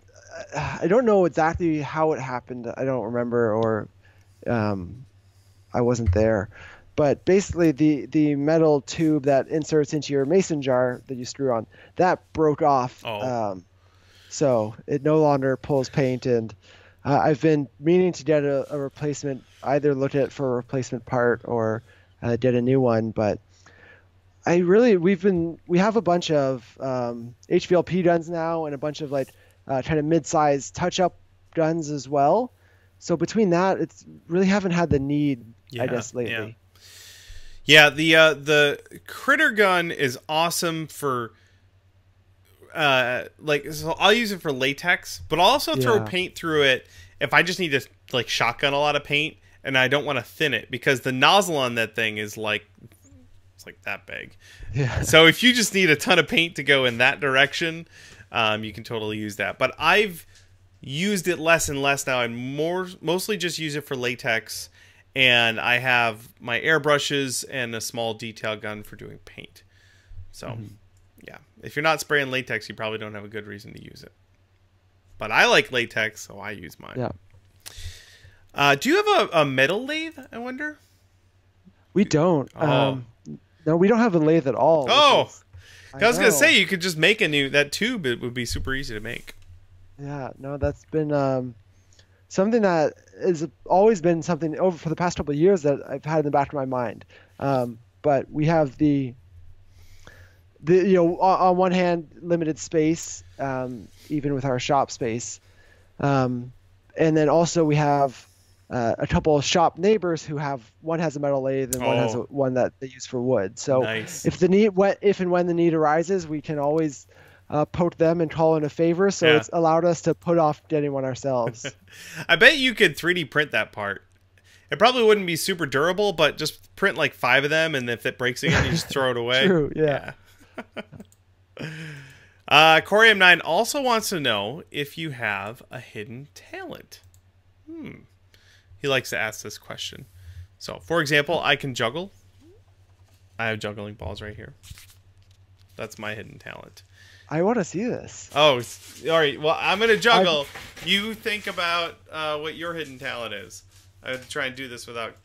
I don't know exactly how it happened. I don't remember, or um, I wasn't there. But basically, the the metal tube that inserts into your mason jar that you screw on that broke off. Oh. Um, so it no longer pulls paint, and uh, I've been meaning to get a, a replacement. Either looked at for a replacement part or uh, get a new one, but I really we've been we have a bunch of um, HVLP guns now and a bunch of like uh, kind of mid-sized touch-up guns as well. So between that, it's really haven't had the need Yeah, I guess yeah. lately. Yeah, the uh, the critter gun is awesome for uh like so I'll use it for latex, but I'll also throw Yeah. paint through it if I just need to like shotgun a lot of paint and I don't want to thin it because the nozzle on that thing is like it's like that big. Yeah. So if you just need a ton of paint to go in that direction, um, you can totally use that. But I've used it less and less now, and more mostly just use it for latex. And I have my airbrushes and a small detail gun for doing paint. So, yeah, if you're not spraying latex, you probably don't have a good reason to use it. But I like latex, so I use mine. Yeah. Uh, do you have a, a metal lathe? I wonder. We don't. Oh. Um, no, we don't have a lathe at all. Oh. is- I was gonna say you could just make a new that tube. It would be super easy to make. Yeah, no, that's been um, something that has always been something over for the past couple of years that I've had in the back of my mind. Um, but we have the the you know on, on one hand limited space, um, even with our shop space, um, and then also we have uh, a couple of shop neighbors who have one has a metal lathe and one has a, Oh. one that they use for wood. So Nice. if the need what if and when the need arises we can always uh, poke them and call in a favor so Yeah. it's allowed us to put off getting one ourselves I bet you could 3D print that part. It probably wouldn't be super durable, but just print like five of them, and if it breaks again, you just throw it away. True, yeah. Yeah. uh, Corium9 also wants to know if you have a hidden talent. Hmm. He likes to ask this question. So, for example, I can juggle. I have juggling balls right here. That's my hidden talent. i want to see this Oh, all right. Well, I'm gonna juggle. You think about uh, what your hidden talent is. I have to try and do this without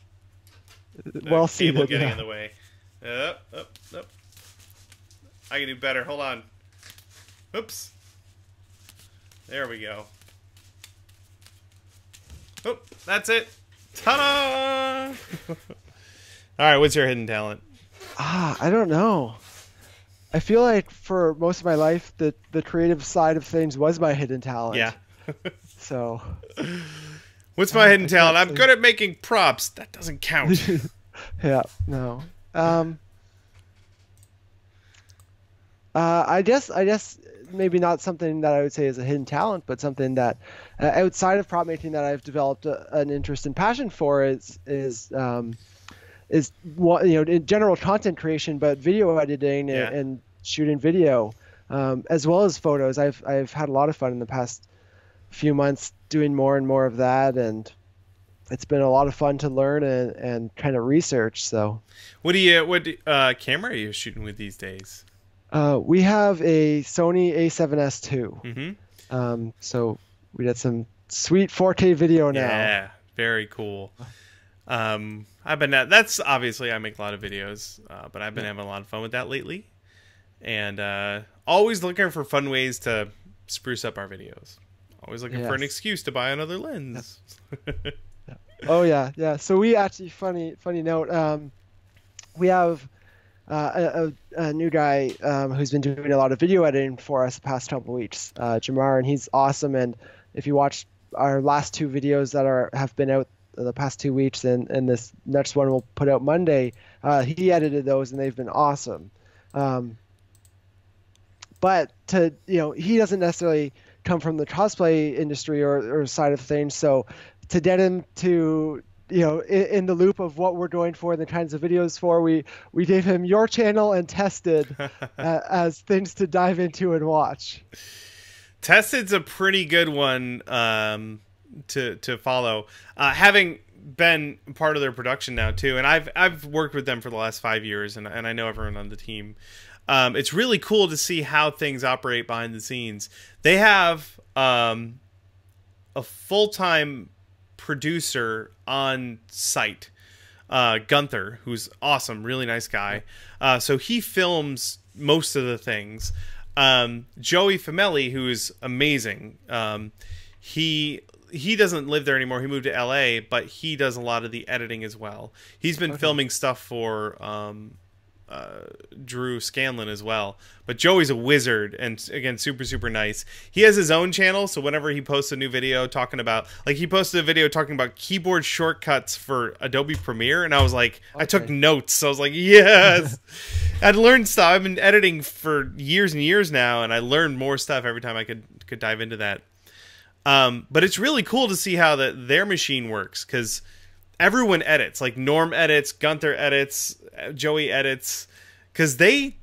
the well cable see getting yeah. in the way. Up, up, up. I can do better. Hold on. Oops. There we go. Oh, that's it. Ta-da! all right. What's your hidden talent? ah i don't know i feel like for most of my life the the creative side of things was my hidden talent Yeah. so What's my hidden I talent? I'm good at making props. That doesn't count. yeah no um uh, i guess i guess maybe not something that i would say is a hidden talent but something that uh, outside of prop making that i've developed a, an interest and passion for is is um is what you know in general content creation but video editing Yeah. and, and shooting video um, as well as photos i've i've had a lot of fun in the past few months doing more and more of that and it's been a lot of fun to learn and, and kind of research. So What do you what do- uh, camera are you shooting with these days? Uh, we have a Sony A7S II. Mm-hmm. Um, so we got some sweet 4K video now. Yeah, very cool. Um, I've been at, that's obviously I make a lot of videos, uh, but I've been Yeah. having a lot of fun with that lately, and uh, always looking for fun ways to spruce up our videos. Always looking for an excuse to buy another lens. Oh yeah, yeah. So we actually funny funny note. Um, we have uh, a, a, new guy um, who's been doing a lot of video editing for us the past couple weeks, uh, Jamar, and he's awesome. And if you watch our last two videos that are have been out the past two weeks, and, and this next one we'll put out Monday, uh, he edited those, and they've been awesome. Um, but to you know, he doesn't necessarily come from the cosplay industry or, or side of things, so to get him to you know in, in the loop of what we're going for and the kinds of videos for we we gave him your channel and tested uh, as things to dive into and watch Tested's a pretty good one um, to to follow. Uh, having been part of their production now too, and I've I've worked with them for the last five years, and and I know everyone on the team. Um, it's really cool to see how things operate behind the scenes. They have um, a full time producer on site, uh, Gunther, who's awesome, really nice guy. Uh, so he films most of the things. Um, Joey Fameli, who is amazing. Um, he he doesn't live there anymore. He moved to L.A., but he does a lot of the editing as well. He's been filming stuff for um, uh, Drew Scanlon as well. But Joey's a wizard and again super super nice. He has his own channel, so whenever he posts a new video talking about like he posted a video talking about keyboard shortcuts for Adobe Premiere and I was like I took Okay. notes. I was like, "Yes." I'd learned stuff. I've been editing for years and years now and I learned more stuff every time I could could dive into that. Um, but it's really cool to see how that their machine works because everyone edits. Like Norm edits, Gunther edits, uh, Joey edits, because they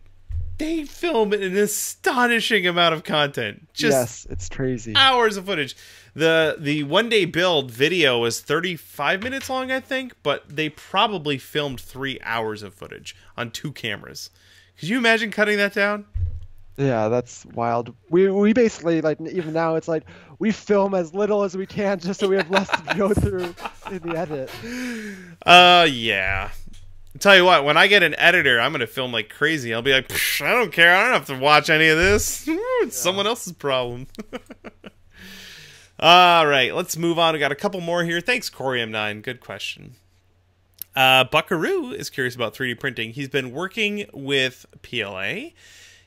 they film an astonishing amount of content. Just yes it's crazy hours of footage. The the one day build video was 35 minutes long, I think, but they probably filmed three hours of footage on two cameras. Could you imagine cutting that down? Yeah that's wild we we basically like even now it's like we film as little as we can just so we have less to go through in the edit Uh, yeah. I'll tell you what, when I get an editor, I'm gonna film like crazy. I'll be like, "Psh, I don't care. I don't have to watch any of this. it's someone else's problem. All right, let's move on. We got a couple more here. Thanks, Corium9. Good question. Uh, Buckaroo is curious about 3D printing. He's been working with PLA.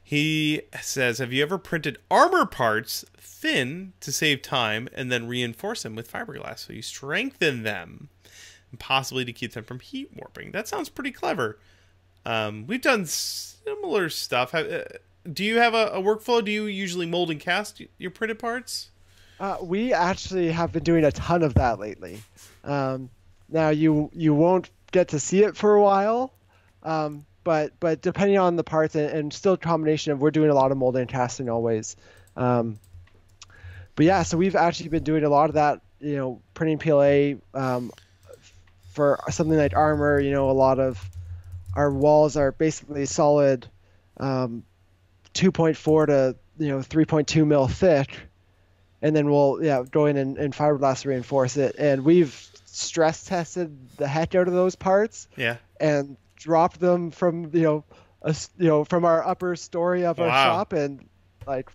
He says, Have you ever printed armor parts thin to save time and then reinforce them with fiberglass so you strengthen them and possibly to keep them from heat warping? That sounds pretty clever. Um, we've done similar stuff. Have, uh, do you have a, a workflow? Do you usually mold and cast your printed parts? Uh, we actually have been doing a ton of that lately. Um, now you you won't get to see it for a while, um, but but depending on the parts and, and still a combination of we're doing a lot of molding and casting always. Um, but yeah, so we've actually been doing a lot of that. You know, printing PLA um, for something like armor. You know, a lot of our walls are basically solid, um, 2.4 to you know 3.2 mil thick and then we'll yeah go in and, and fiberglass reinforce it. And we've stress tested the heck out of those parts Yeah. and dropped them from you know a you know from our upper story of our shop and like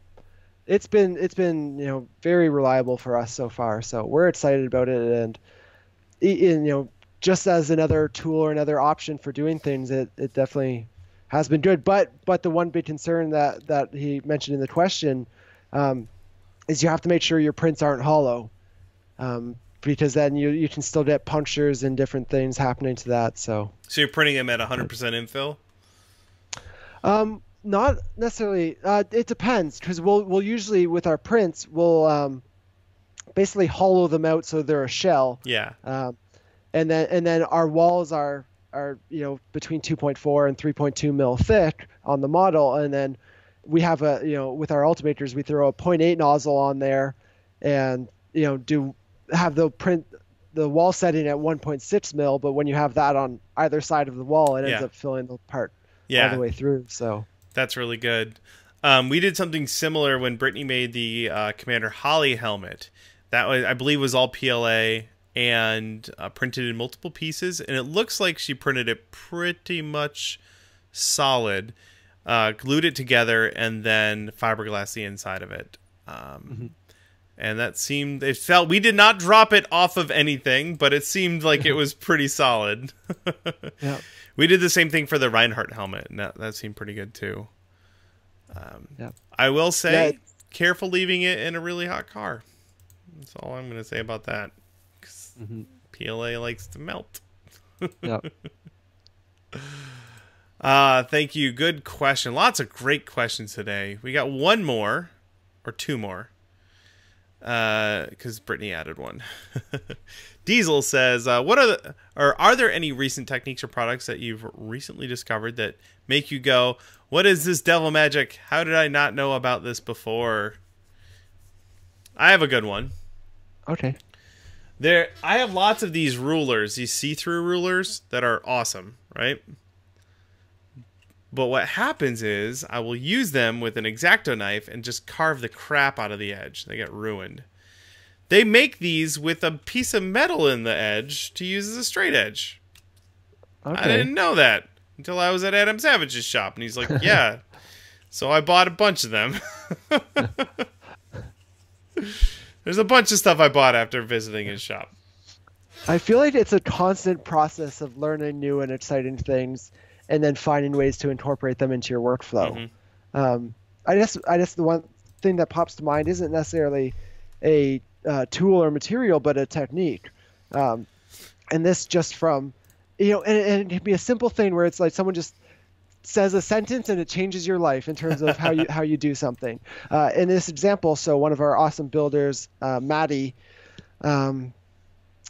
it's been it's been you know very reliable for us so far. So we're excited about it and in you know just as another tool or another option for doing things, it, it definitely has been good. But but the one big concern that that he mentioned in the question um, is you have to make sure your prints aren't hollow, um, because then you you can still get punctures and different things happening to that. So So you're printing them at 100% infill? um, not necessarily. Uh, it depends because we'll we'll usually with our prints we'll um, basically hollow them out so they're a shell. Yeah. Um, and then and then our walls are are you know between 2.4 and 3.2 mil thick on the model, and then we have a you know with our Ultimakers we throw a 0.8 nozzle on there, and you know do have the print the wall setting at 1.6 mil, but when you have that on either side of the wall, it ends up filling the part all Yeah. the way through. So That's really good. Um, we did something similar when Brittany made the uh, Commander Holly helmet. That was, I believe, was all PLA, and uh, printed in multiple pieces, and it looks like she printed it pretty much solid. Uh, glued it together and then fiberglass the inside of it. Um, mm-hmm. And that seemed it felt we did not drop it off of anything, but it seemed like it was pretty solid. yeah. We did the same thing for the Reinhardt helmet, and that, that seemed pretty good too. Um, yeah. I will say, yeah. careful leaving it in a really hot car. That's all I'm going to say about that. Mm-hmm. PLA likes to melt. yeah. Uh, thank you. Good question. Lots of great questions today. We got one more, or two more, because uh, Brittany added one. Diesel says, uh, "What are the, or are there any recent techniques or products that you've recently discovered that make you go, what is this devil magic? How did I not know about this before?" I have a good one. Okay. There, I have lots of these rulers, these see-through rulers that are awesome, right? But what happens is I will use them with an X-Acto knife and just carve the crap out of the edge. They get ruined. They make these with a piece of metal in the edge to use as a straight edge. Okay. I didn't know that until I was at Adam Savage's shop, and he's like, "Yeah." so I bought a bunch of them. There's a bunch of stuff I bought after visiting his shop. I feel like it's a constant process of learning new and exciting things and then finding ways to incorporate them into your workflow. Mm-hmm. Um, I guess I guess the one thing that pops to mind isn't necessarily a uh, tool or material, but a technique. Um, and this just from you know, and, and, it can be a simple thing where it's like someone just says a sentence and it changes your life in terms of how you how you do something. Uh, in this example, so one of our awesome builders, uh, Maddie, um,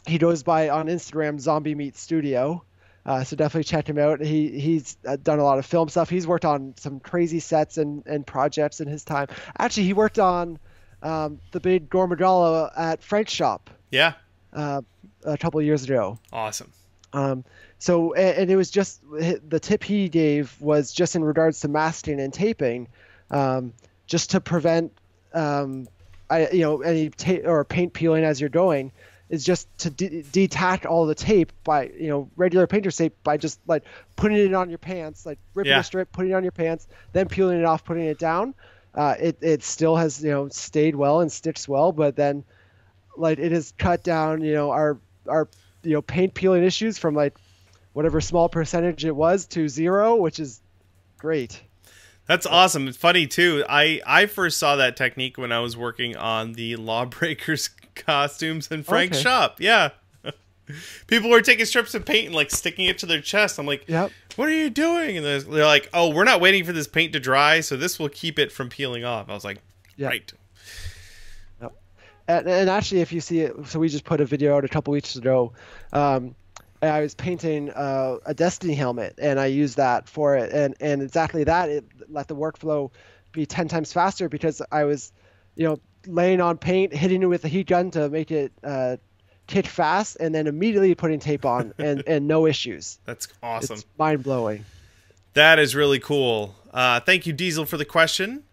he goes by on Instagram Zombie Meat Studio. Uh, so definitely check him out. He he's uh, done a lot of film stuff. He's worked on some crazy sets and, and projects in his time. Actually, he worked on um, the big Gore Magala at Frank's shop. Yeah. Uh, a couple years ago. Awesome. Um, so and, and, it was just the tip he gave was just in regards to masking and taping, um, just to prevent um, I, you know any tape or paint peeling as you're going is just to de- detach all the tape by you know regular painter's tape by just like putting it on your pants, like ripping yeah. a strip, putting it on your pants, then peeling it off, putting it down. Uh, it it still has you know stayed well and stitched well, but then like it has cut down you know our our you know paint peeling issues from like whatever small percentage it was to zero, which is great. That's awesome. It's funny too. I I first saw that technique when I was working on the Lawbreakers costumes in Frank's okay. shop. Yeah. People were taking strips of paint and like sticking it to their chest. I'm like, yep. "What are you doing?" And they're, like, "Oh, we're not waiting for this paint to dry, so this will keep it from peeling off." I was like, yep. "Right." Yep. And, and, actually, if you see it, so we just put a video out a couple weeks ago. Um, I was painting uh, a Destiny helmet, and I used that for it, and and exactly that. It let the workflow be ten times faster because I was, you know, laying on paint, hitting it with a heat gun to make it uh, kick fast, and then immediately putting tape on, and, and no issues. That's awesome. It's mind blowing. That is really cool. Uh, thank you, Diesel, for the question.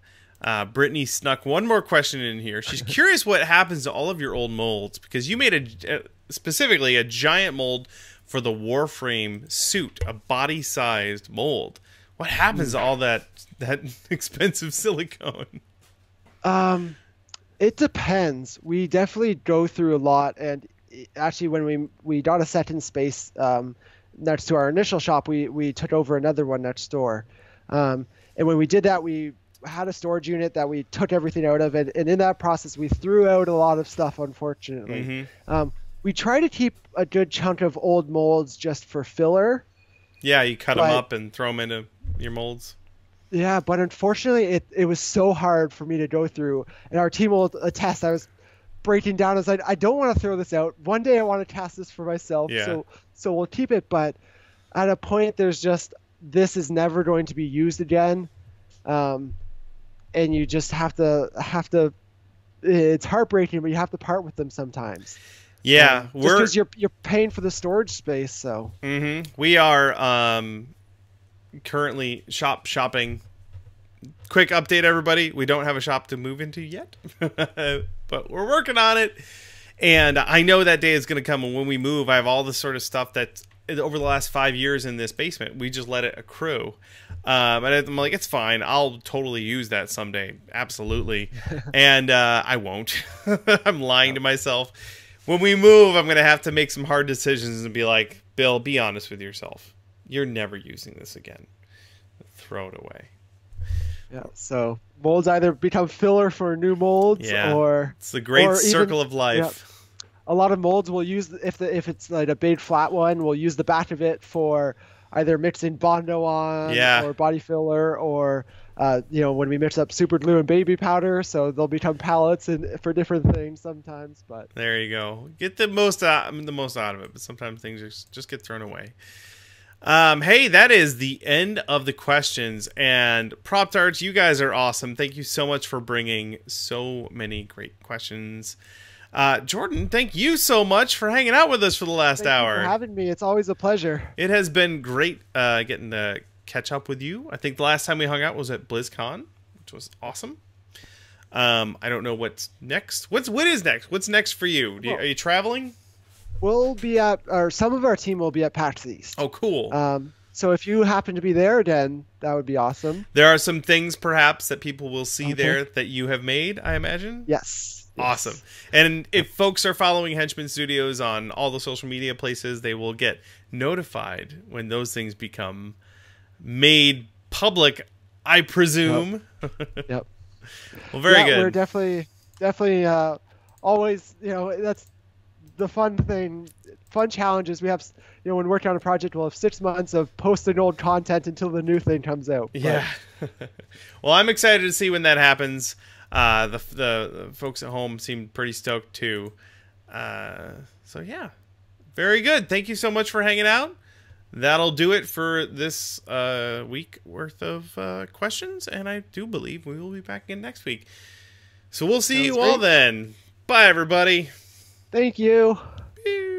Uh, Brittany snuck one more question in here. She's curious what happens to all of your old molds because you made a specifically a giant mold for the Warframe suit, a body-sized mold. What happens to all that that expensive silicone? Um, it depends. We definitely go through a lot, and actually, when we we got a second space um, next to our initial shop, we we took over another one next door, um, and when we did that, we had a storage unit that we took everything out of, and, and in that process, we threw out a lot of stuff. Unfortunately, mm-hmm. um, we try to keep a good chunk of old molds just for filler. Yeah, you cut but, them up and throw them into your molds. Yeah, but unfortunately, it, it was so hard for me to go through. And our team will attest. I was breaking down. I was like, I don't want to throw this out. One day I want to cast this for myself. Yeah. So so we'll keep it. But at a point, there's just this is never going to be used again, um, and you just have to have to. It's heartbreaking, but you have to part with them sometimes. Yeah, um, just because you're you're paying for the storage space. So mm-hmm. we are um, currently shop shopping. Quick update, everybody. We don't have a shop to move into yet, but we're working on it. And I know that day is going to come. And when we move, I have all this sort of stuff that over the last five years in this basement, we just let it accrue. Um, and I'm like, it's fine. I'll totally use that someday. Absolutely. and uh, I won't. I'm lying to myself. When we move, I'm going to have to make some hard decisions and be like, Bill, be honest with yourself. You're never using this again. Throw it away. Yeah. So molds either become filler for new molds Yeah. or It's the great circle even- of life. a lot of molds will use if the if it's like a big flat one, we'll use the back of it for either mixing bondo on Yeah. or body filler or uh, you know when we mix up super glue and baby powder, so they'll become pallets and for different things sometimes. But There you go. Get the most out, the most out of it, but sometimes things just just get thrown away. Um, hey, that is the end of the questions. And Prop Darts, you guys are awesome. Thank you so much for bringing so many great questions. Uh, Jordan, thank you so much for hanging out with us for the last thank hour. for having me. It's always a pleasure. It has been great uh, getting to catch up with you. I think the last time we hung out was at BlizzCon, which was awesome. Um, I don't know what's next. What's what is next? What's next for you? Do you are you traveling? We'll be at, or some of our team will be at PAX East. Oh, cool. Um, so if you happen to be there, then that would be awesome. there are some things perhaps that people will see Okay. there that you have made. I imagine. Yes. Awesome. And if folks are following Henchmen Studios on all the social media places, they will get notified when those things become made public. I presume. Yep. well, very yeah, good. We're definitely, definitely, uh, always, you know, that's the fun thing, fun challenges. We have, you know, when working on a project, we'll have six months of posting old content until the new thing comes out. But Yeah. well, I'm excited to see when that happens. Uh, the, the the folks at home seem pretty stoked too. Uh, so yeah, very good. Thank you so much for hanging out. That'll do it for this uh, week worth of uh, questions, and I do believe we will be back in next week. So we'll see Sounds you all great. then. Bye, everybody. Thank you. Beep.